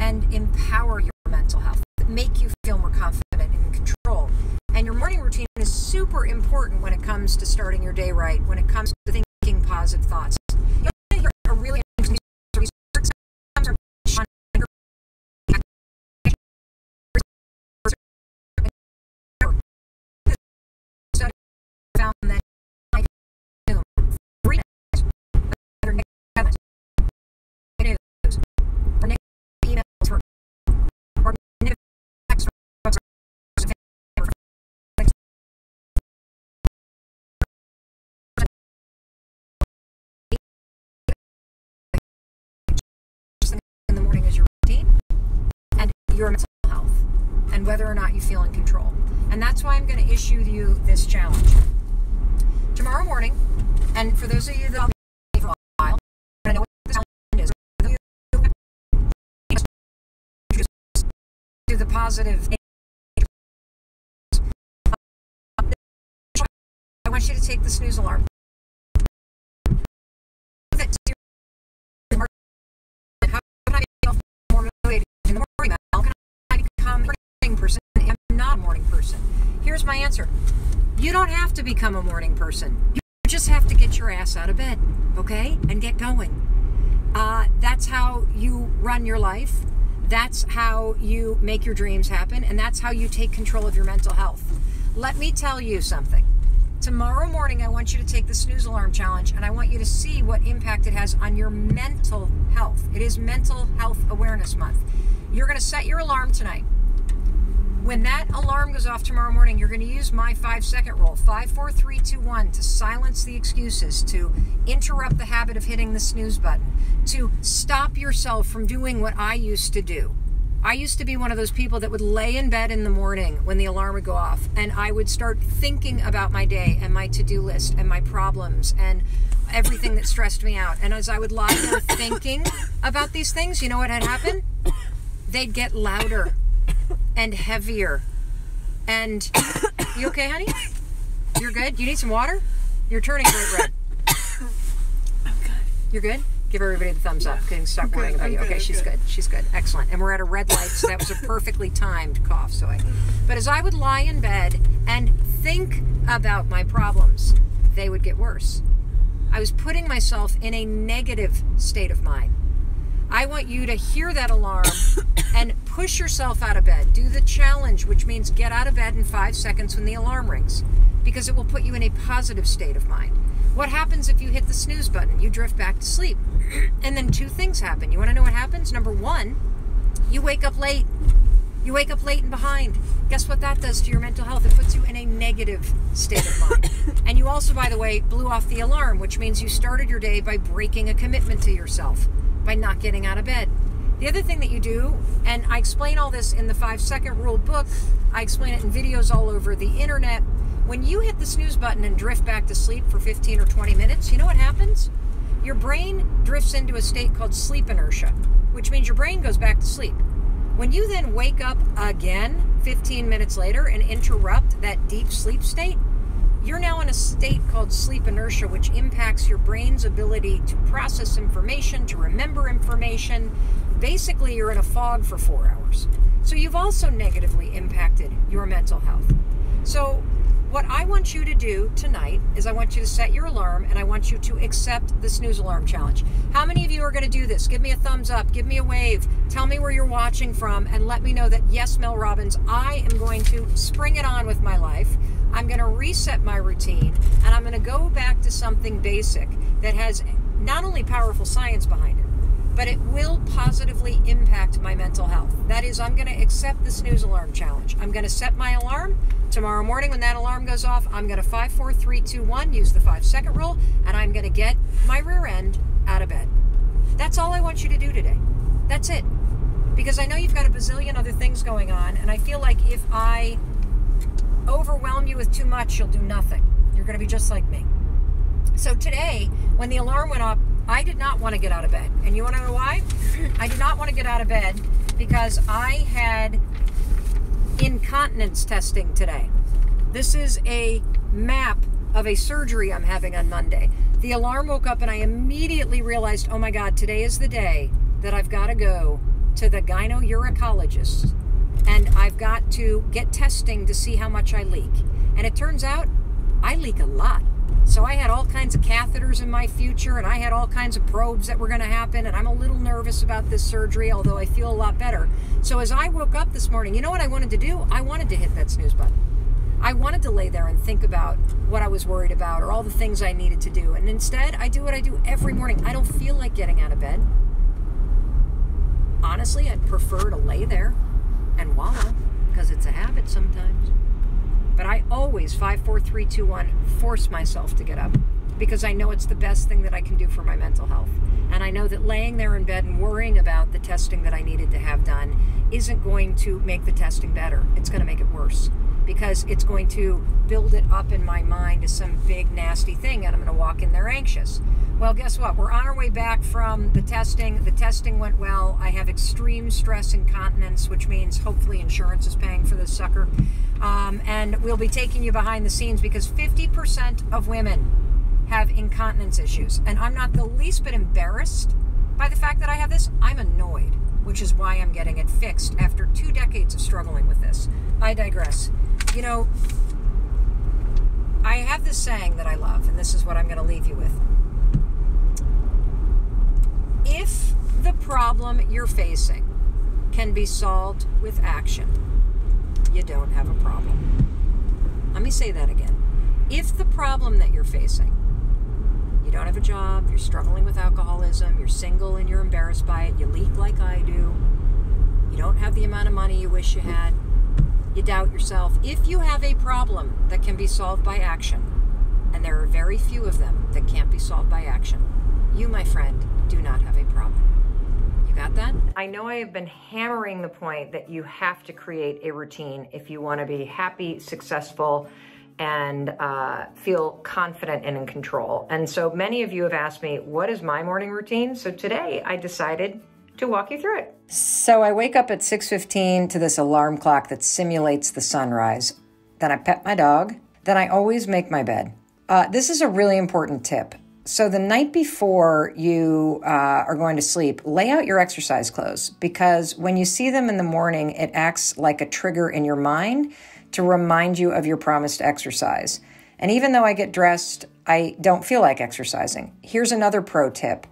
and empower your mental health, that make you feel more confident and in control. And your morning routine is super important when it comes to starting your day right, when it comes to thinking positive thoughts. Your mental health and whether or not you feel in control. And that's why I'm going to issue you this challenge. Tomorrow morning, and for those of you that for a while, I know what the challenge is. Do the positive. I want you to take the snooze alarm. Not a morning person. Here's my answer. You don't have to become a morning person. You just have to get your ass out of bed, okay? And get going. Uh, that's how you run your life. That's how you make your dreams happen. And that's how you take control of your mental health. Let me tell you something. Tomorrow morning, I want you to take the snooze alarm challenge and I want you to see what impact it has on your mental health. It is Mental Health Awareness Month. You're going to set your alarm tonight. When that alarm goes off tomorrow morning, you're going to use my five second rule five, four, three, two, one to silence the excuses, to interrupt the habit of hitting the snooze button, to stop yourself from doing what I used to do. I used to be one of those people that would lay in bed in the morning when the alarm would go off and I would start thinking about my day and my to do list and my problems and everything that stressed me out. And as I would lie there thinking about these things, you know what had happened? They'd get louder and heavier. And you okay, honey? You're good? You need some water? You're turning bright red. I'm good. You're good? Give everybody the thumbs up. Can stop I'm worrying good. about I'm you. good. Okay, I'm she's good. good. She's good. Excellent. And we're at a red light, so that was a perfectly timed cough. So I, but as I would lie in bed and think about my problems, they would get worse. I was putting myself in a negative state of mind. I want you to hear that alarm and push yourself out of bed. Do the challenge, which means get out of bed in five seconds when the alarm rings, because it will put you in a positive state of mind. What happens if you hit the snooze button? You drift back to sleep. and then two things happen. You want to know what happens? Number one, you wake up late. You wake up late and behind. Guess what that does to your mental health? It puts you in a negative state of mind. and you also, by the way, blew off the alarm, which means you started your day by breaking a commitment to yourself, by not getting out of bed. The other thing that you do, and I explain all this in the five second rule book, I explain it in videos all over the internet. When you hit the snooze button and drift back to sleep for 15 or 20 minutes, you know what happens? Your brain drifts into a state called sleep inertia, which means your brain goes back to sleep. When you then wake up again 15 minutes later and interrupt that deep sleep state, you're now in a state called sleep inertia, which impacts your brain's ability to process information, to remember information. Basically, you're in a fog for four hours. So you've also negatively impacted your mental health. So what I want you to do tonight is I want you to set your alarm and I want you to accept the snooze alarm challenge. How many of you are going to do this? Give me a thumbs up, give me a wave, tell me where you're watching from, and let me know that yes, Mel Robbins, I am going to spring it on with my life. I'm going to reset my routine and I'm going to go back to something basic that has not only powerful science behind it, but it will positively impact my mental health. That is, I'm going to accept the snooze alarm challenge. I'm going to set my alarm tomorrow morning when that alarm goes off. I'm going to 5, 4, 3, 2, 1, use the five second rule, and I'm going to get my rear end out of bed. That's all I want you to do today. That's it. Because I know you've got a bazillion other things going on, and I feel like if I overwhelm you with too much, you'll do nothing. You're going to be just like me. So today, when the alarm went off, I did not want to get out of bed. And you want to know why? I did not want to get out of bed because I had incontinence testing today. This is a map of a surgery I'm having on Monday. The alarm woke up and I immediately realized, oh my God, today is the day that I've got to go to the gyno-urocologist and I've got to get testing to see how much I leak. And it turns out I leak a lot. So I had all kinds of catheters in my future and I had all kinds of probes that were going to happen. And I'm a little nervous about this surgery, although I feel a lot better. So as I woke up this morning, you know what I wanted to do? I wanted to hit that snooze button. I wanted to lay there and think about what I was worried about or all the things I needed to do. And instead, I do what I do every morning. I don't feel like getting out of bed. Honestly, I'd prefer to lay there and wallow because it's a habit sometimes. But I always, five, four, three, two, one, force myself to get up because I know it's the best thing that I can do for my mental health. And I know that laying there in bed and worrying about the testing that I needed to have done isn't going to make the testing better. It's going to make it worse because it's going to build it up in my mind as some big nasty thing and I'm going to walk in there anxious. Well, guess what? We're on our way back from the testing. The testing went well. I have extreme stress incontinence, which means hopefully insurance is paying for this sucker. Um, and we'll be taking you behind the scenes because 50% of women have incontinence issues. And I'm not the least bit embarrassed by the fact that I have this. I'm annoyed, which is why I'm getting it fixed after two decades of struggling with this. I digress. You know, I have this saying that I love, and this is what I'm going to leave you with. If the problem you're facing can be solved with action, you don't have a problem. Let me say that again. If the problem that you're facing, you don't have a job, you're struggling with alcoholism, you're single and you're embarrassed by it, you leak like I do, you don't have the amount of money you wish you had, you doubt yourself. If you have a problem that can be solved by action, and there are very few of them that can't be solved by action, you, my friend, do not have a problem. You got that? I know I have been hammering the point that you have to create a routine if you want to be happy, successful, and uh, feel confident and in control. And so many of you have asked me, what is my morning routine? So today I decided to walk you through it. So I wake up at 6.15 to this alarm clock that simulates the sunrise. Then I pet my dog. Then I always make my bed. Uh, this is a really important tip. So, the night before you uh, are going to sleep, lay out your exercise clothes because when you see them in the morning, it acts like a trigger in your mind to remind you of your promise to exercise. And even though I get dressed, I don't feel like exercising. Here's another pro tip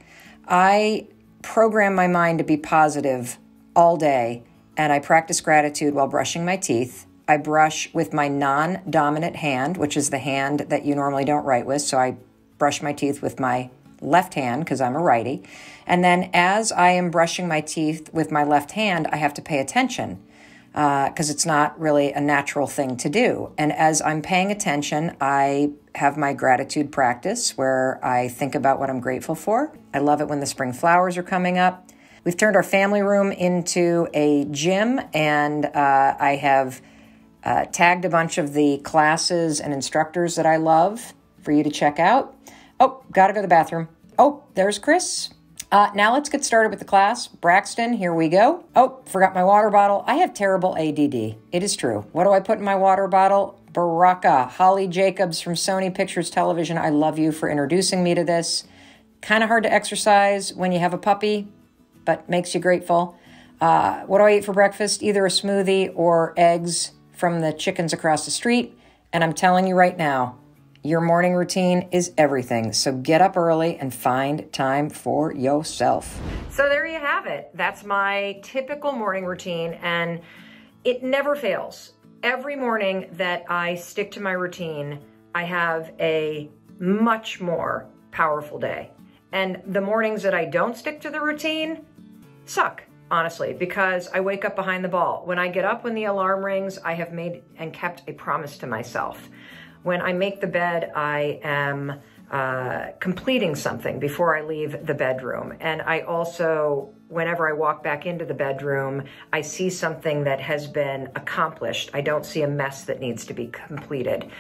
I program my mind to be positive all day, and I practice gratitude while brushing my teeth. I brush with my non dominant hand, which is the hand that you normally don't write with. So I brush my teeth with my left hand because I'm a righty. And then as I am brushing my teeth with my left hand, I have to pay attention because uh, it's not really a natural thing to do. And as I'm paying attention, I have my gratitude practice where I think about what I'm grateful for. I love it when the spring flowers are coming up. We've turned our family room into a gym, and uh, I have uh, tagged a bunch of the classes and instructors that I love for you to check out. Oh, gotta go to the bathroom. Oh, there's Chris. Uh, now let's get started with the class. Braxton, here we go. Oh, forgot my water bottle. I have terrible ADD. It is true. What do I put in my water bottle? Baraka, Holly Jacobs from Sony Pictures Television. I love you for introducing me to this. Kind of hard to exercise when you have a puppy, but makes you grateful. Uh, what do I eat for breakfast? Either a smoothie or eggs from the chickens across the street. And I'm telling you right now, your morning routine is everything. So get up early and find time for yourself. So there you have it. That's my typical morning routine, and it never fails. Every morning that I stick to my routine, I have a much more powerful day. And the mornings that I don't stick to the routine suck, honestly, because I wake up behind the ball. When I get up when the alarm rings, I have made and kept a promise to myself. When I make the bed, I am uh, completing something before I leave the bedroom. And I also, whenever I walk back into the bedroom, I see something that has been accomplished. I don't see a mess that needs to be completed.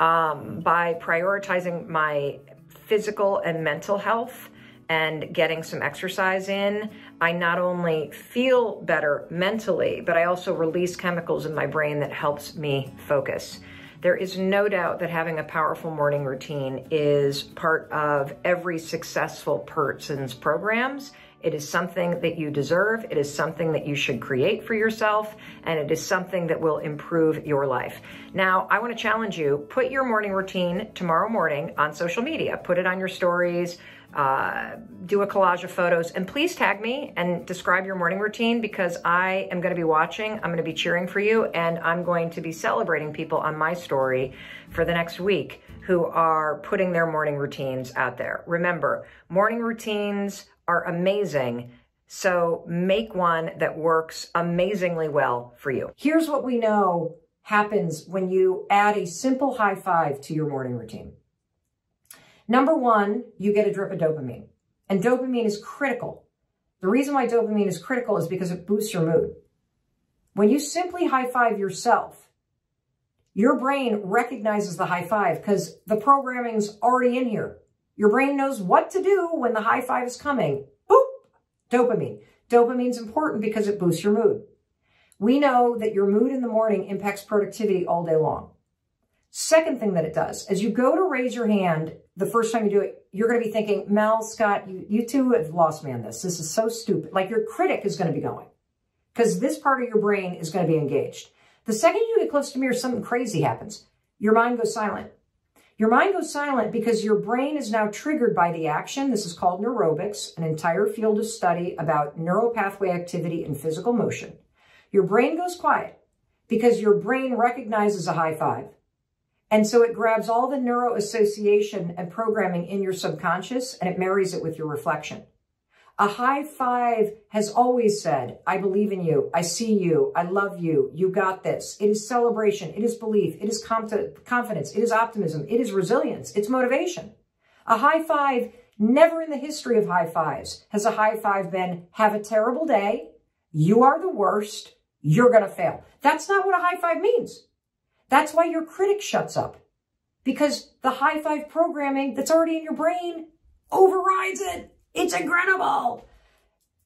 Um, by prioritizing my physical and mental health and getting some exercise in, I not only feel better mentally, but I also release chemicals in my brain that helps me focus. There is no doubt that having a powerful morning routine is part of every successful person's programs. It is something that you deserve. It is something that you should create for yourself, and it is something that will improve your life. Now, I want to challenge you put your morning routine tomorrow morning on social media, put it on your stories, uh, do a collage of photos, and please tag me and describe your morning routine because I am going to be watching, I'm going to be cheering for you, and I'm going to be celebrating people on my story for the next week who are putting their morning routines out there. Remember, morning routines are amazing. So make one that works amazingly well for you. Here's what we know happens when you add a simple high five to your morning routine. Number one, you get a drip of dopamine. And dopamine is critical. The reason why dopamine is critical is because it boosts your mood. When you simply high five yourself, your brain recognizes the high five because the programming's already in here. Your brain knows what to do when the high five is coming. Boop! Dopamine. Dopamine's important because it boosts your mood. We know that your mood in the morning impacts productivity all day long. Second thing that it does, as you go to raise your hand the first time you do it, you're going to be thinking, Mel, Scott, you, you two have lost me on this. This is so stupid. Like your critic is going to be going because this part of your brain is going to be engaged. The second you get close to me or something crazy happens, your mind goes silent. Your mind goes silent because your brain is now triggered by the action. This is called neurobics, an entire field of study about neuropathway activity and physical motion. Your brain goes quiet because your brain recognizes a high five. And so it grabs all the neuro association and programming in your subconscious and it marries it with your reflection. A high five has always said, I believe in you. I see you. I love you. You got this. It is celebration. It is belief. It is confidence. It is optimism. It is resilience. It's motivation. A high five, never in the history of high fives has a high five been, have a terrible day. You are the worst. You're going to fail. That's not what a high five means. That's why your critic shuts up. Because the high five programming that's already in your brain overrides it. It's incredible.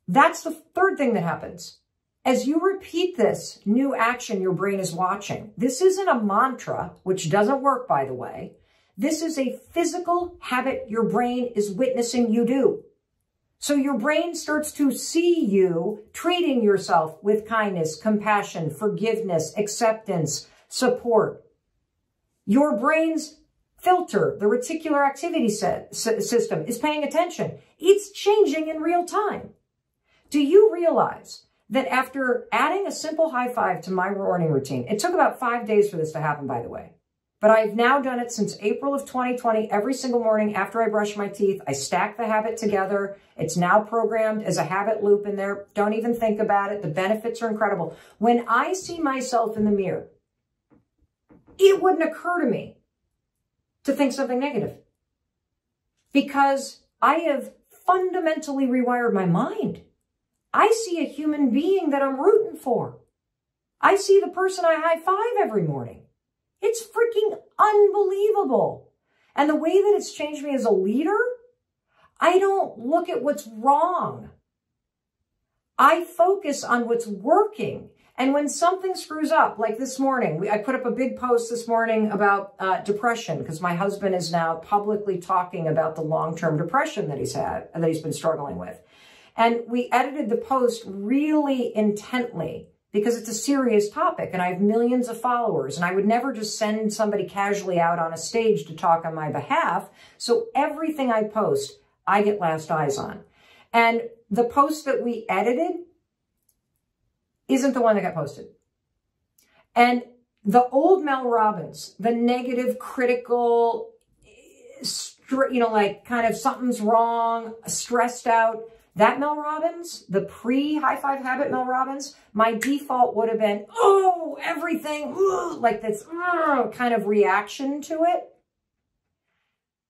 That's the third thing that happens. As you repeat this new action your brain is watching, this isn't a mantra, which doesn't work, by the way. This is a physical habit your brain is witnessing you do. So your brain starts to see you treating yourself with kindness, compassion, forgiveness, acceptance, support. Your brain's filter, the reticular activity set, system, is paying attention. It's changing in real time. Do you realize that after adding a simple high five to my morning routine, it took about five days for this to happen, by the way. But I've now done it since April of 2020. Every single morning after I brush my teeth, I stack the habit together. It's now programmed as a habit loop in there. Don't even think about it. The benefits are incredible. When I see myself in the mirror, it wouldn't occur to me to think something negative because I have fundamentally rewired my mind. I see a human being that I'm rooting for. I see the person I high five every morning. It's freaking unbelievable. And the way that it's changed me as a leader, I don't look at what's wrong. I focus on what's working. And when something screws up, like this morning, we, I put up a big post this morning about uh, depression because my husband is now publicly talking about the long-term depression that he's had, that he's been struggling with. And we edited the post really intently because it's a serious topic and I have millions of followers and I would never just send somebody casually out on a stage to talk on my behalf. So everything I post, I get last eyes on. And the post that we edited isn't the one that got posted. And the old Mel Robbins, the negative, critical, you know, like kind of something's wrong, stressed out, that Mel Robbins, the pre High Five Habit Mel Robbins, my default would have been, oh, everything, ugh, like this ugh, kind of reaction to it.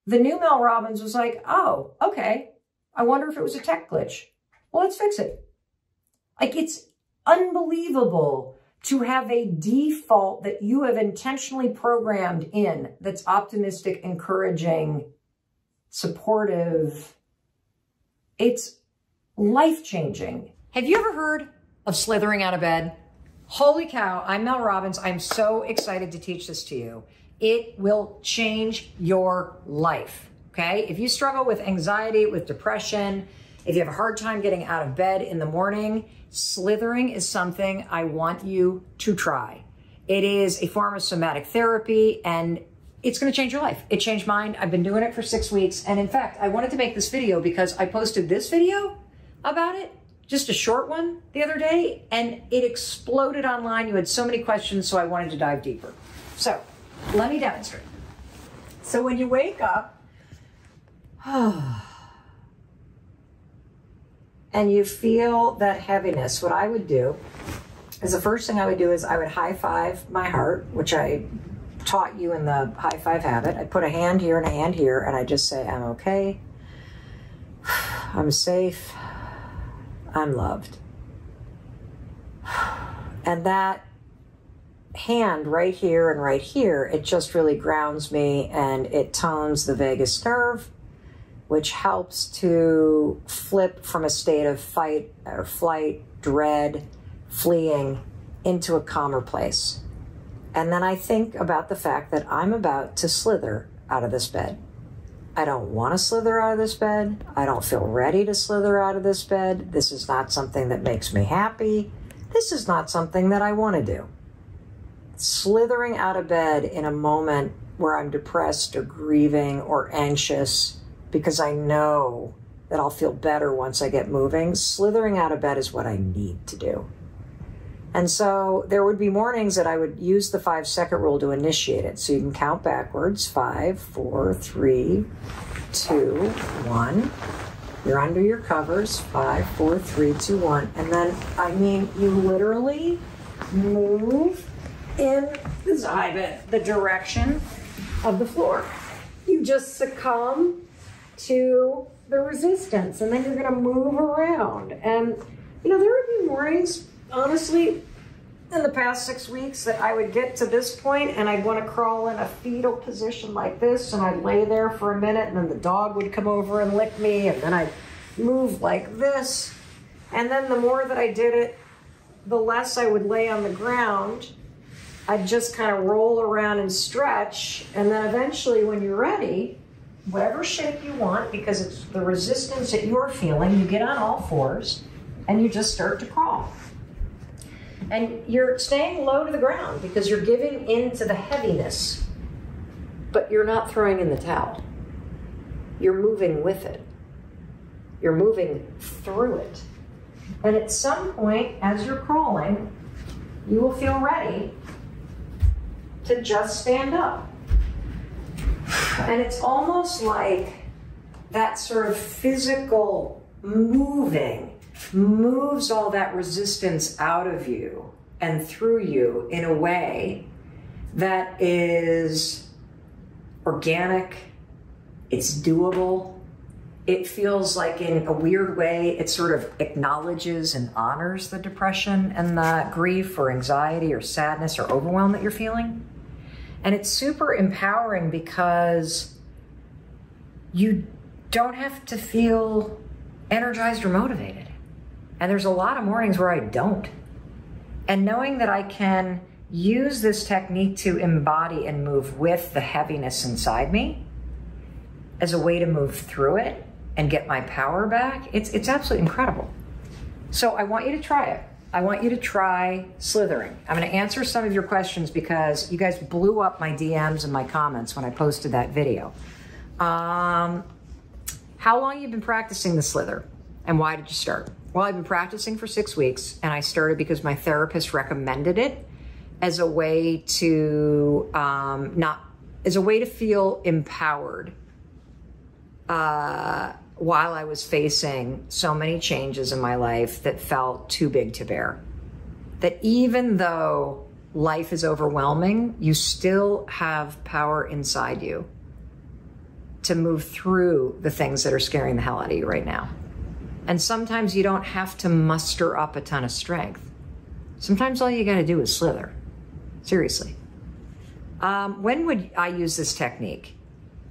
The new Mel Robbins was like, oh, okay. I wonder if it was a tech glitch. Well, let's fix it. Like it's unbelievable to have a default that you have intentionally programmed in that's optimistic, encouraging, supportive. It's life changing. Have you ever heard of slithering out of bed? Holy cow, I'm Mel Robbins. I'm so excited to teach this to you. It will change your life. Okay. If you struggle with anxiety, with depression, if you have a hard time getting out of bed in the morning, slithering is something I want you to try. It is a form of somatic therapy and it's going to change your life. It changed mine. I've been doing it for six weeks. And in fact, I wanted to make this video because I posted this video about it, just a short one the other day, and it exploded online. You had so many questions, so I wanted to dive deeper. So let me demonstrate. So when you wake up, oh, and you feel that heaviness, what I would do is the first thing I would do is I would high five my heart, which I taught you in the high five habit. I put a hand here and a hand here, and I just say, I'm okay. I'm safe. I'm loved. And that hand right here and right here, it just really grounds me and it tones the vagus nerve, which helps to flip from a state of fight or flight, dread, fleeing into a calmer place. And then I think about the fact that I'm about to slither out of this bed. I don't want to slither out of this bed. I don't feel ready to slither out of this bed. This is not something that makes me happy. This is not something that I want to do. Slithering out of bed in a moment where I'm depressed or grieving or anxious because I know that I'll feel better once I get moving, slithering out of bed is what I need to do. And so there would be mornings that I would use the five second rule to initiate it. So you can count backwards five, four, three, two, one. You're under your covers five, four, three, two, one. And then, I mean, you literally move in the, the direction of the floor. You just succumb to the resistance and then you're going to move around. And, you know, there would be mornings honestly, in the past six weeks that I would get to this point and I'd want to crawl in a fetal position like this and I'd lay there for a minute and then the dog would come over and lick me and then I'd move like this. And then the more that I did it, the less I would lay on the ground. I'd just kind of roll around and stretch. And then eventually when you're ready, whatever shape you want, because it's the resistance that you're feeling, you get on all fours and you just start to crawl. And you're staying low to the ground because you're giving into the heaviness, but you're not throwing in the towel. You're moving with it. You're moving through it. And at some point, as you're crawling, you will feel ready to just stand up. And it's almost like that sort of physical moving moves all that resistance out of you and through you in a way that is organic, it's doable. It feels like, in a weird way, it sort of acknowledges and honors the depression and the grief or anxiety or sadness or overwhelm that you're feeling. And it's super empowering because you don't have to feel energized or motivated. And there's a lot of mornings where I don't. And knowing that I can use this technique to embody and move with the heaviness inside me as a way to move through it and get my power back, it's, it's absolutely incredible. So I want you to try it. I want you to try slithering. I'm going to answer some of your questions because you guys blew up my DMs and my comments when I posted that video. Um, how long you been practicing the slither and why did you start? Well, I've been practicing for six weeks and I started because my therapist recommended it as a way to um, not as a way to feel empowered uh, while I was facing so many changes in my life that felt too big to bear. That even though life is overwhelming, you still have power inside you to move through the things that are scaring the hell out of you right now. And sometimes you don't have to muster up a ton of strength. Sometimes all you got to do is slither. Seriously. Um, when would I use this technique?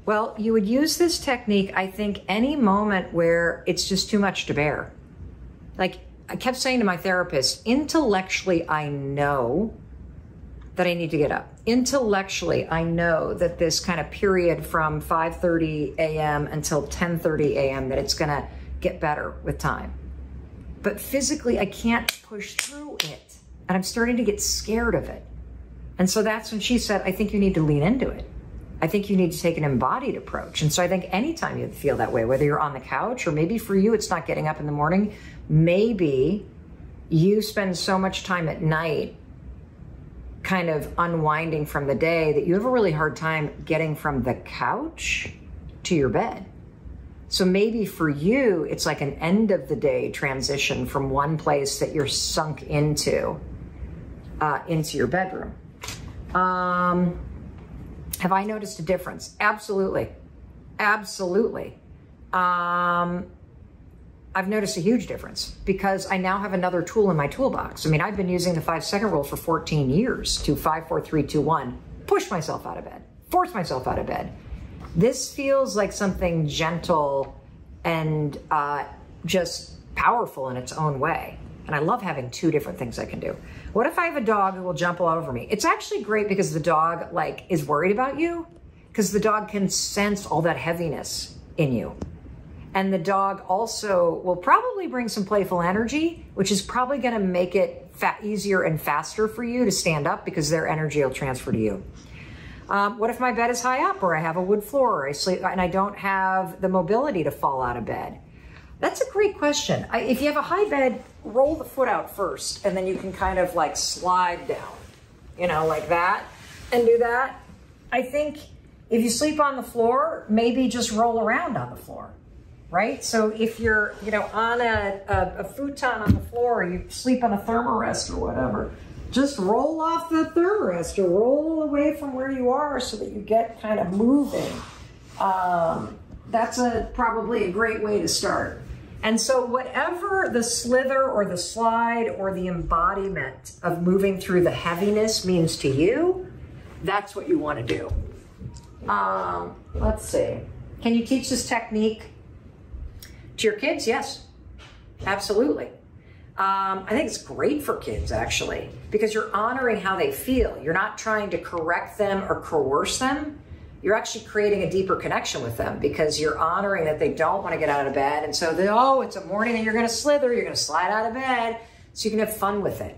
Well, you would use this technique, I think, any moment where it's just too much to bear. Like I kept saying to my therapist, intellectually, I know that I need to get up. Intellectually, I know that this kind of period from 5:30 a.m. until 10:30 a.m. that it's going to get better with time. But physically, I can't push through it. And I'm starting to get scared of it. And so that's when she said, I think you need to lean into it. I think you need to take an embodied approach. And so I think anytime you feel that way, whether you're on the couch or maybe for you it's not getting up in the morning, maybe you spend so much time at night kind of unwinding from the day that you have a really hard time getting from the couch to your bed. So maybe for you, it's like an end of the day transition from one place that you're sunk into uh, into your bedroom. Um, have I noticed a difference? Absolutely. Absolutely. Um, I've noticed a huge difference because I now have another tool in my toolbox. I mean, I've been using the five second rule for 14 years to five, four, three, two, one, push myself out of bed, force myself out of bed. This feels like something gentle and uh, just powerful in its own way. And I love having two different things I can do. What if I have a dog who will jump all over me? It's actually great because the dog like is worried about you because the dog can sense all that heaviness in you. And the dog also will probably bring some playful energy, which is probably going to make it easier and faster for you to stand up because their energy will transfer to you. Um, what if my bed is high up or I have a wood floor or I sleep and I don't have the mobility to fall out of bed? That's a great question. I, if you have a high bed, roll the foot out first, and then you can kind of like slide down, you know, like that, and do that. I think if you sleep on the floor, maybe just roll around on the floor, right? So if you're, you know, on a, a, a futon on the floor, or you sleep on a thermarest or whatever, just roll off the thermarest or roll away from where you are so that you get kind of moving. Um, that's a probably a great way to start. And so, whatever the slither or the slide or the embodiment of moving through the heaviness means to you, that's what you want to do. Um, let's see. Can you teach this technique to your kids? Yes, absolutely. Um, I think it's great for kids actually because you're honoring how they feel. You're not trying to correct them or coerce them you're actually creating a deeper connection with them because you're honoring that they don't want to get out of bed. And so they, oh, it's a morning and you're going to slither, you're going to slide out of bed so you can have fun with it.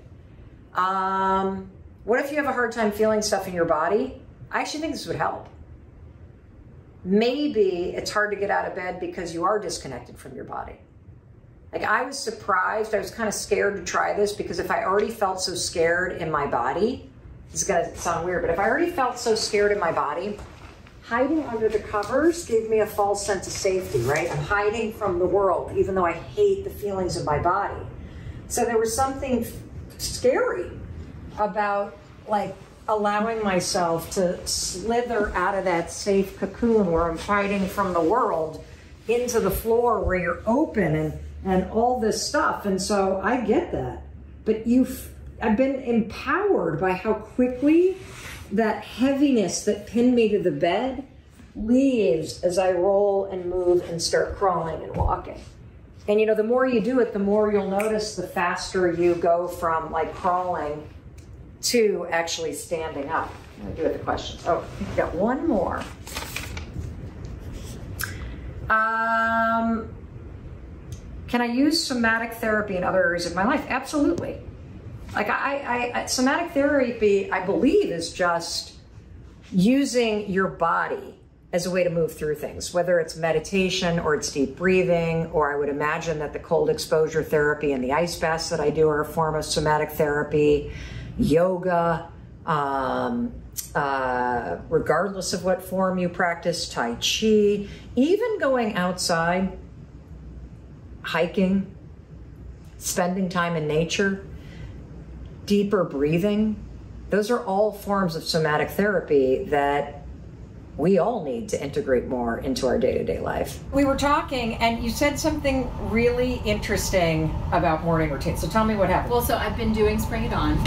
Um, what if you have a hard time feeling stuff in your body? I actually think this would help. Maybe it's hard to get out of bed because you are disconnected from your body. Like I was surprised, I was kind of scared to try this because if I already felt so scared in my body, this is gonna sound weird, but if I already felt so scared in my body, hiding under the covers gave me a false sense of safety, right? I'm hiding from the world, even though I hate the feelings of my body. So there was something scary about like allowing myself to slither out of that safe cocoon where I'm hiding from the world into the floor where you're open and, and all this stuff. And so I get that. But you've, I've been empowered by how quickly that heaviness that pinned me to the bed leaves as I roll and move and start crawling and walking. And you know, the more you do it, the more you'll notice the faster you go from like crawling to actually standing up. I'm do it the questions. Oh, we've got one more. Um, can I use somatic therapy in other areas of my life? Absolutely. Like I, I, I somatic therapy, I believe, is just using your body as a way to move through things, whether it's meditation or it's deep breathing, or I would imagine that the cold exposure therapy and the ice baths that I do are a form of somatic therapy, yoga, um, uh, regardless of what form you practice, Tai Chi, even going outside, hiking, spending time in nature, deeper breathing. Those are all forms of somatic therapy that we all need to integrate more into our day to day life. We were talking, and you said something really interesting about morning routine. So tell me what happened. Well, so I've been doing Spring It On,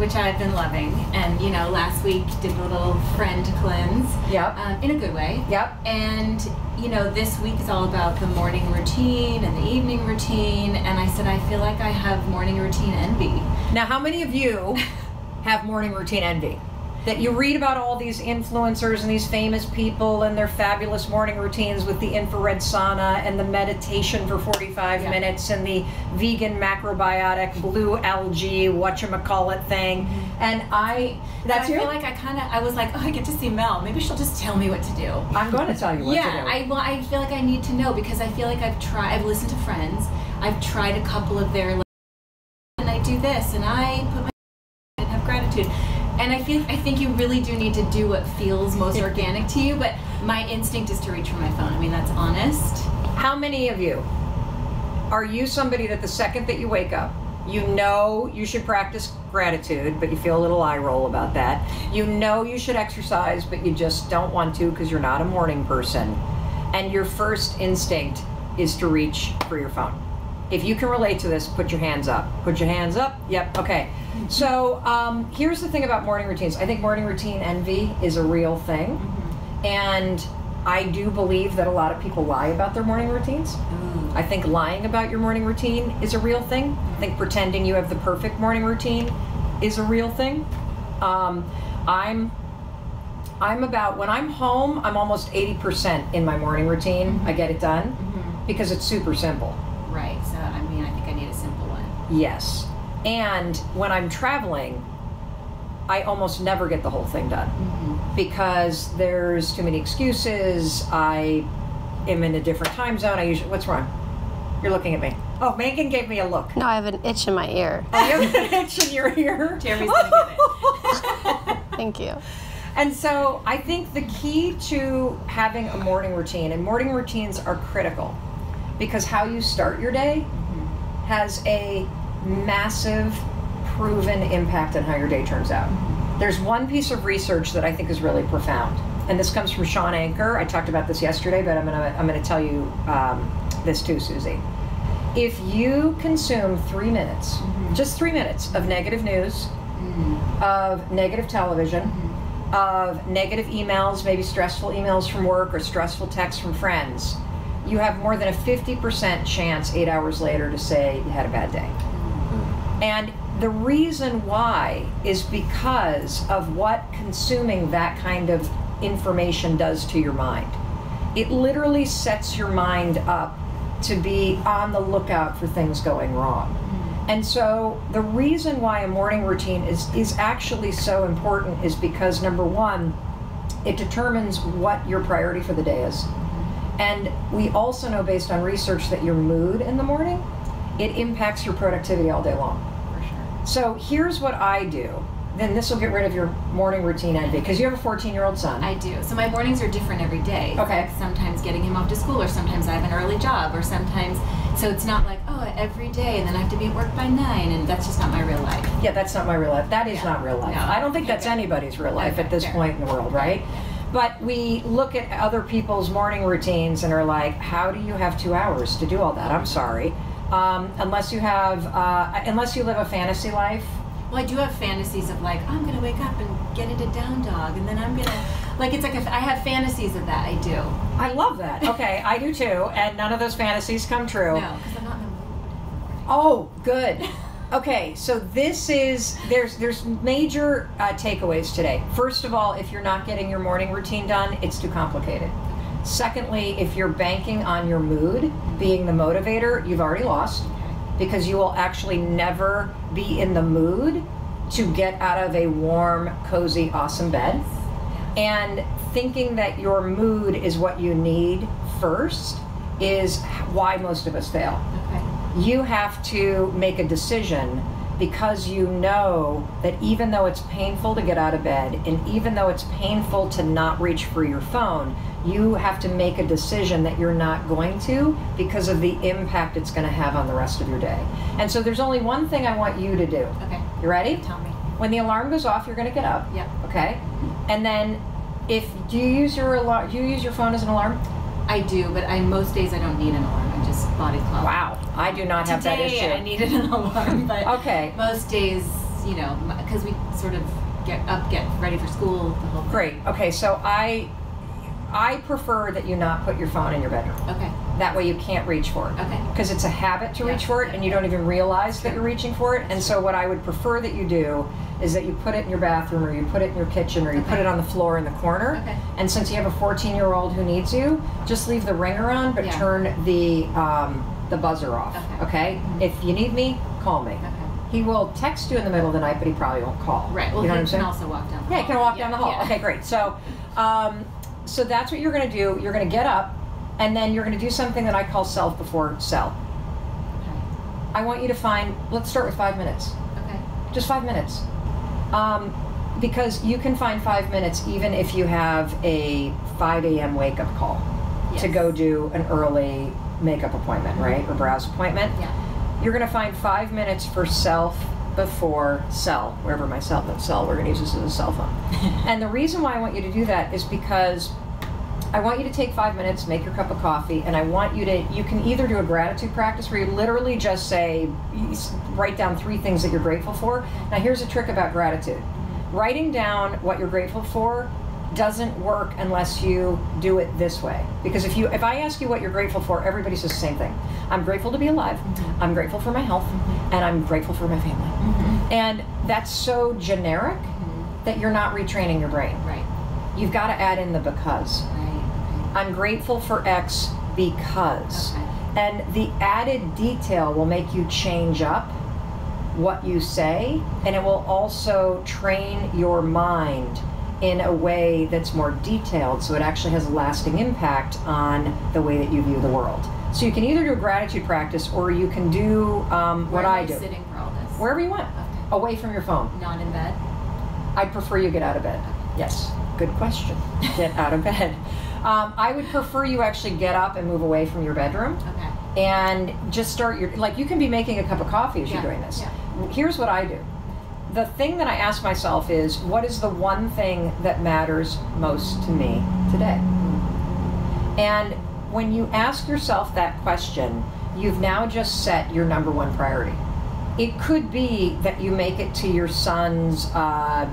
which I've been loving. And, you know, last week did a little friend cleanse. Yep. Um, in a good way. Yep. And, you know, this week is all about the morning routine and the evening routine. And I said, I feel like I have morning routine envy. Now, how many of you have morning routine envy? That you read about all these influencers and these famous people and their fabulous morning routines with the infrared sauna and the meditation for 45 Yeah. minutes and the vegan macrobiotic blue algae whatchamacallit thing. Mm-hmm. And I, that's I you? feel like I kind of, I was like, oh, I get to see Mel. Maybe she'll just tell me what to do. I'm going to tell you what yeah, to do. I well, I feel like I need to know because I feel like I've tried. I've listened to friends. I've tried a couple of their, like, and I do this, and I put my and have gratitude. And I feel I think you really do need to do what feels most organic to you. But my instinct is to reach for my phone. I mean, that's honest. How many of you are you somebody that the second that you wake up, you know you should practice gratitude, but you feel a little eye roll about that. You know you should exercise, but you just don't want to because you're not a morning person. And your first instinct is to reach for your phone. If you can relate to this, put your hands up. Put your hands up. Yep. Okay. So um, here's the thing about morning routines. I think morning routine envy is a real thing, and I do believe that a lot of people lie about their morning routines. I think lying about your morning routine is a real thing. I think pretending you have the perfect morning routine is a real thing. Um, I'm I'm about when I'm home, I'm almost 80% in my morning routine. I get it done because it's super simple. Right. So I mean, I think I need a simple one. Yes. And when I'm traveling, I almost never get the whole thing done mm-hmm. because there's too many excuses. I am in a different time zone. I usually, what's wrong? You're looking at me. Oh, Megan gave me a look. No, I have an itch in my ear. Oh, you have an itch in your ear. Jeremy's gonna get it. Thank you. And so I think the key to having a morning routine, and morning routines are critical because how you start your day mm-hmm. has a massive, proven impact on how your day turns out. There's one piece of research that I think is really profound, and this comes from Shawn Achor. I talked about this yesterday, but I'm gonna I'm gonna tell you um, this too, Susie. If you consume three minutes, mm-hmm. just three minutes of negative news, mm-hmm. of negative television, mm-hmm. of negative emails, maybe stressful emails from work or stressful texts from friends, you have more than a 50% chance eight hours later to say you had a bad day. And the reason why is because of what consuming that kind of information does to your mind. It literally sets your mind up to be on the lookout for things going wrong. Mm-hmm. And so the reason why a morning routine is, is actually so important is because number one, it determines what your priority for the day is. Mm-hmm. And we also know based on research that your mood in the morning, it impacts your productivity all day long. For sure. So here's what I do. Then this will get rid of your morning routine envy because you have a 14 year old son. I do. So my mornings are different every day. Okay. Like sometimes getting him off to school, or sometimes I have an early job, or sometimes. So it's not like oh every day, and then I have to be at work by nine, and that's just not my real life. yeah, that's not my real life. That is Yeah. not real life. No. I don't think that's anybody's real life Okay, at this fair. point in the world, right? But we look at other people's morning routines and are like, how do you have two hours to do all that? I'm sorry. Um, unless you have, uh, unless you live a fantasy life, Well, I do have fantasies of like I'm gonna wake up and get into down dog, and then I'm gonna like it's like if I have fantasies of that. I do. I love that. Okay, I do too, and none of those fantasies come true. No, because I'm not in the mood. Oh, good. Okay, so this is there's there's major uh, takeaways today. First of all, if you're not getting your morning routine done, it's too complicated. Secondly, if you're banking on your mood being the motivator, you've already lost. because you will actually never be in the mood to get out of a warm, cozy, awesome bed. And thinking that your mood is what you need first is why most of us fail. Okay. You have to make a decision because you know that even though it's painful to get out of bed and even though it's painful to not reach for your phone, you have to make a decision that you're not going to because of the impact it's going to have on the rest of your day. And so there's only one thing I want you to do. Okay. You ready? Tell me. When the alarm goes off, you're going to get up. Yep. Okay. And then if do you use your alarm do you use your phone as an alarm? I do, but I most days I don't need an alarm. I just body clock. Wow. I do not have that Today issue. I needed an alarm, but Okay. most days, you know, because we sort of get up, get ready for school. The whole thing. Great. Okay, so I I prefer that you not put your phone in your bedroom. Okay. That way you can't reach for it. Okay. Because it's a habit to Yeah. reach for it and you don't even realize that you're reaching for it. And so what I would prefer that you do is that you put it in your bathroom or you put it in your kitchen or you put it on the floor in the corner. Okay. And since you have a 14 year old who needs you, just leave the ringer on but Yeah. turn the um, the buzzer off. Okay. Okay? If you need me, call me. Okay. He will text you in the middle of the night, but he probably won't call. Right. Well, you know what he I'm saying? can also walk down. The Yeah, hall. can walk down the hall. yeah. Okay, great. So, um, so that's what you're going to do. You're going to get up, and then you're going to do something that I call self before sell. Okay. I want you to find. Let's start with five minutes. Okay. Just five minutes, um, because you can find five minutes even if you have a 5 a.m. wake up call to go do an early makeup appointment, right, or brows appointment. Yeah. You're going to find five minutes for self before sell, wherever my cell cell. We're going to use this as a cell phone. and the reason why I want you to do that is because I want you to take five minutes, make your cup of coffee, and I want you to. You can either do a gratitude practice where you literally just say, write down three things that you're grateful for. Now, here's a trick about gratitude writing down what you're grateful for doesn't work unless you do it this way because if you if i ask you what you're grateful for everybody says the same thing i'm grateful to be alive mm-hmm. i'm grateful for my health mm-hmm. and i'm grateful for my family Mm-hmm. and that's so generic mm-hmm. that you're not retraining your brain Right. you've got to add in the because. I'm grateful for x because Okay. and the added detail will make you change up what you say, and it will also train your mind in a way that's more detailed so it actually has a lasting impact on the way that you view the world. So you can either do a gratitude practice or you can do um, what I do. Sitting for all this. Wherever you want, Okay. away from your phone. Not in bed. I'd prefer you get out of bed. Yes, good question. Get out of bed. Um, I would prefer you actually get up and move away from your bedroom Okay. and just start your like you can be making a cup of coffee as Yeah, you're doing this. yeah. Here's what I do. The thing that I ask myself is what is the one thing that matters most to me today? And when you ask yourself that question, you've now just set your number one priority. It could be that you make it to your son's uh,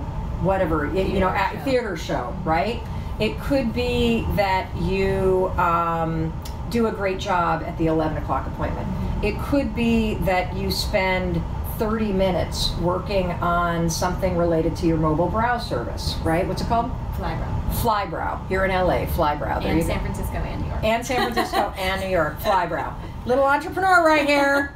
whatever, y- you know, show. theater show, right? It could be that you um, do a great job at the 11 o'clock appointment. It could be that you spend 30 minutes working on something related to your mobile brow service, right? What's it called? Flybrow. Flybrow. Here in LA, Flybrow. There And you go San Francisco and New York. and San Francisco and New York. Flybrow. Little entrepreneur right here.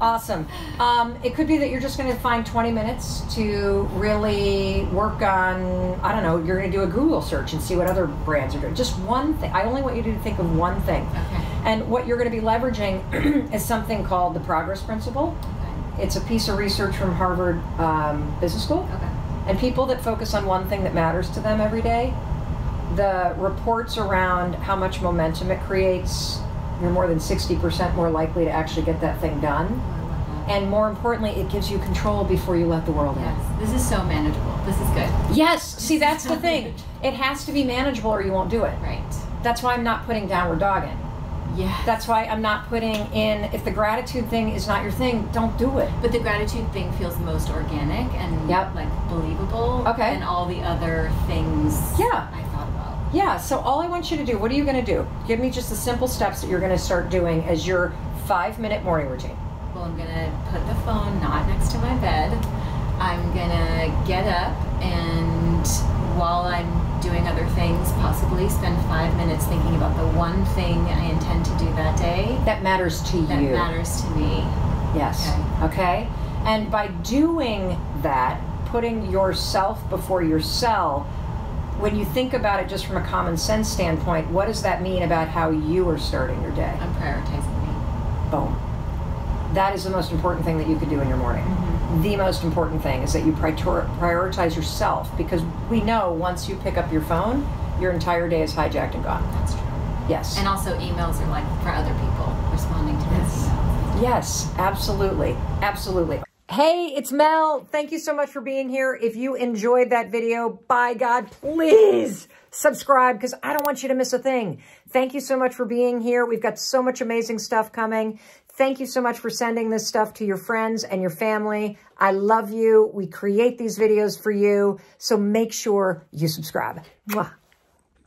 Awesome. Um, it could be that you're just going to find 20 minutes to really work on, I don't know, you're going to do a Google search and see what other brands are doing. Just one thing. I only want you to think of one thing. Okay. And what you're going to be leveraging is something called the progress principle. Okay. It's a piece of research from Harvard um, Business School. Okay. And people that focus on one thing that matters to them every day, the reports around how much momentum it creates, you're more than 60% more likely to actually get that thing done. I love that. And more importantly, it gives you control before you let the world in. Yes. This is so manageable. This is good. Yes, see, that's the thing. It has to be manageable or you won't do it. Right. That's why I'm not putting downward dog in. Yeah. That's why I'm not putting in, if the gratitude thing is not your thing, don't do it. But the gratitude thing feels most organic and Yep. like believable Okay. And all the other things Yeah. I. Yeah, so all I want you to do, what are you going to do? Give me just the simple steps that you're going to start doing as your five minute morning routine. Well, I'm gonna put the phone not next to my bed. I'm gonna get up and while I'm doing other things, possibly spend five minutes thinking about the one thing I intend to do that day That matters to that you. That matters to me. Yes. Okay. okay. And by doing that, putting yourself before your cell, when you think about it just from a common sense standpoint, what does that mean about how you are starting your day? I'm prioritizing me. Boom. That is the most important thing that you could do in your morning. Mm-hmm. The most important thing is that you prioritize yourself because we know once you pick up your phone, your entire day is hijacked and gone. That's true. Yes. And also emails are like for other people responding to Yes. those. Yes, absolutely. Absolutely. Hey, it's Mel. Thank you so much for being here. If you enjoyed that video, by God, please subscribe because I don't want you to miss a thing. Thank you so much for being here. We've got so much amazing stuff coming. Thank you so much for sending this stuff to your friends and your family. I love you. We create these videos for you. So make sure you subscribe. Mwah.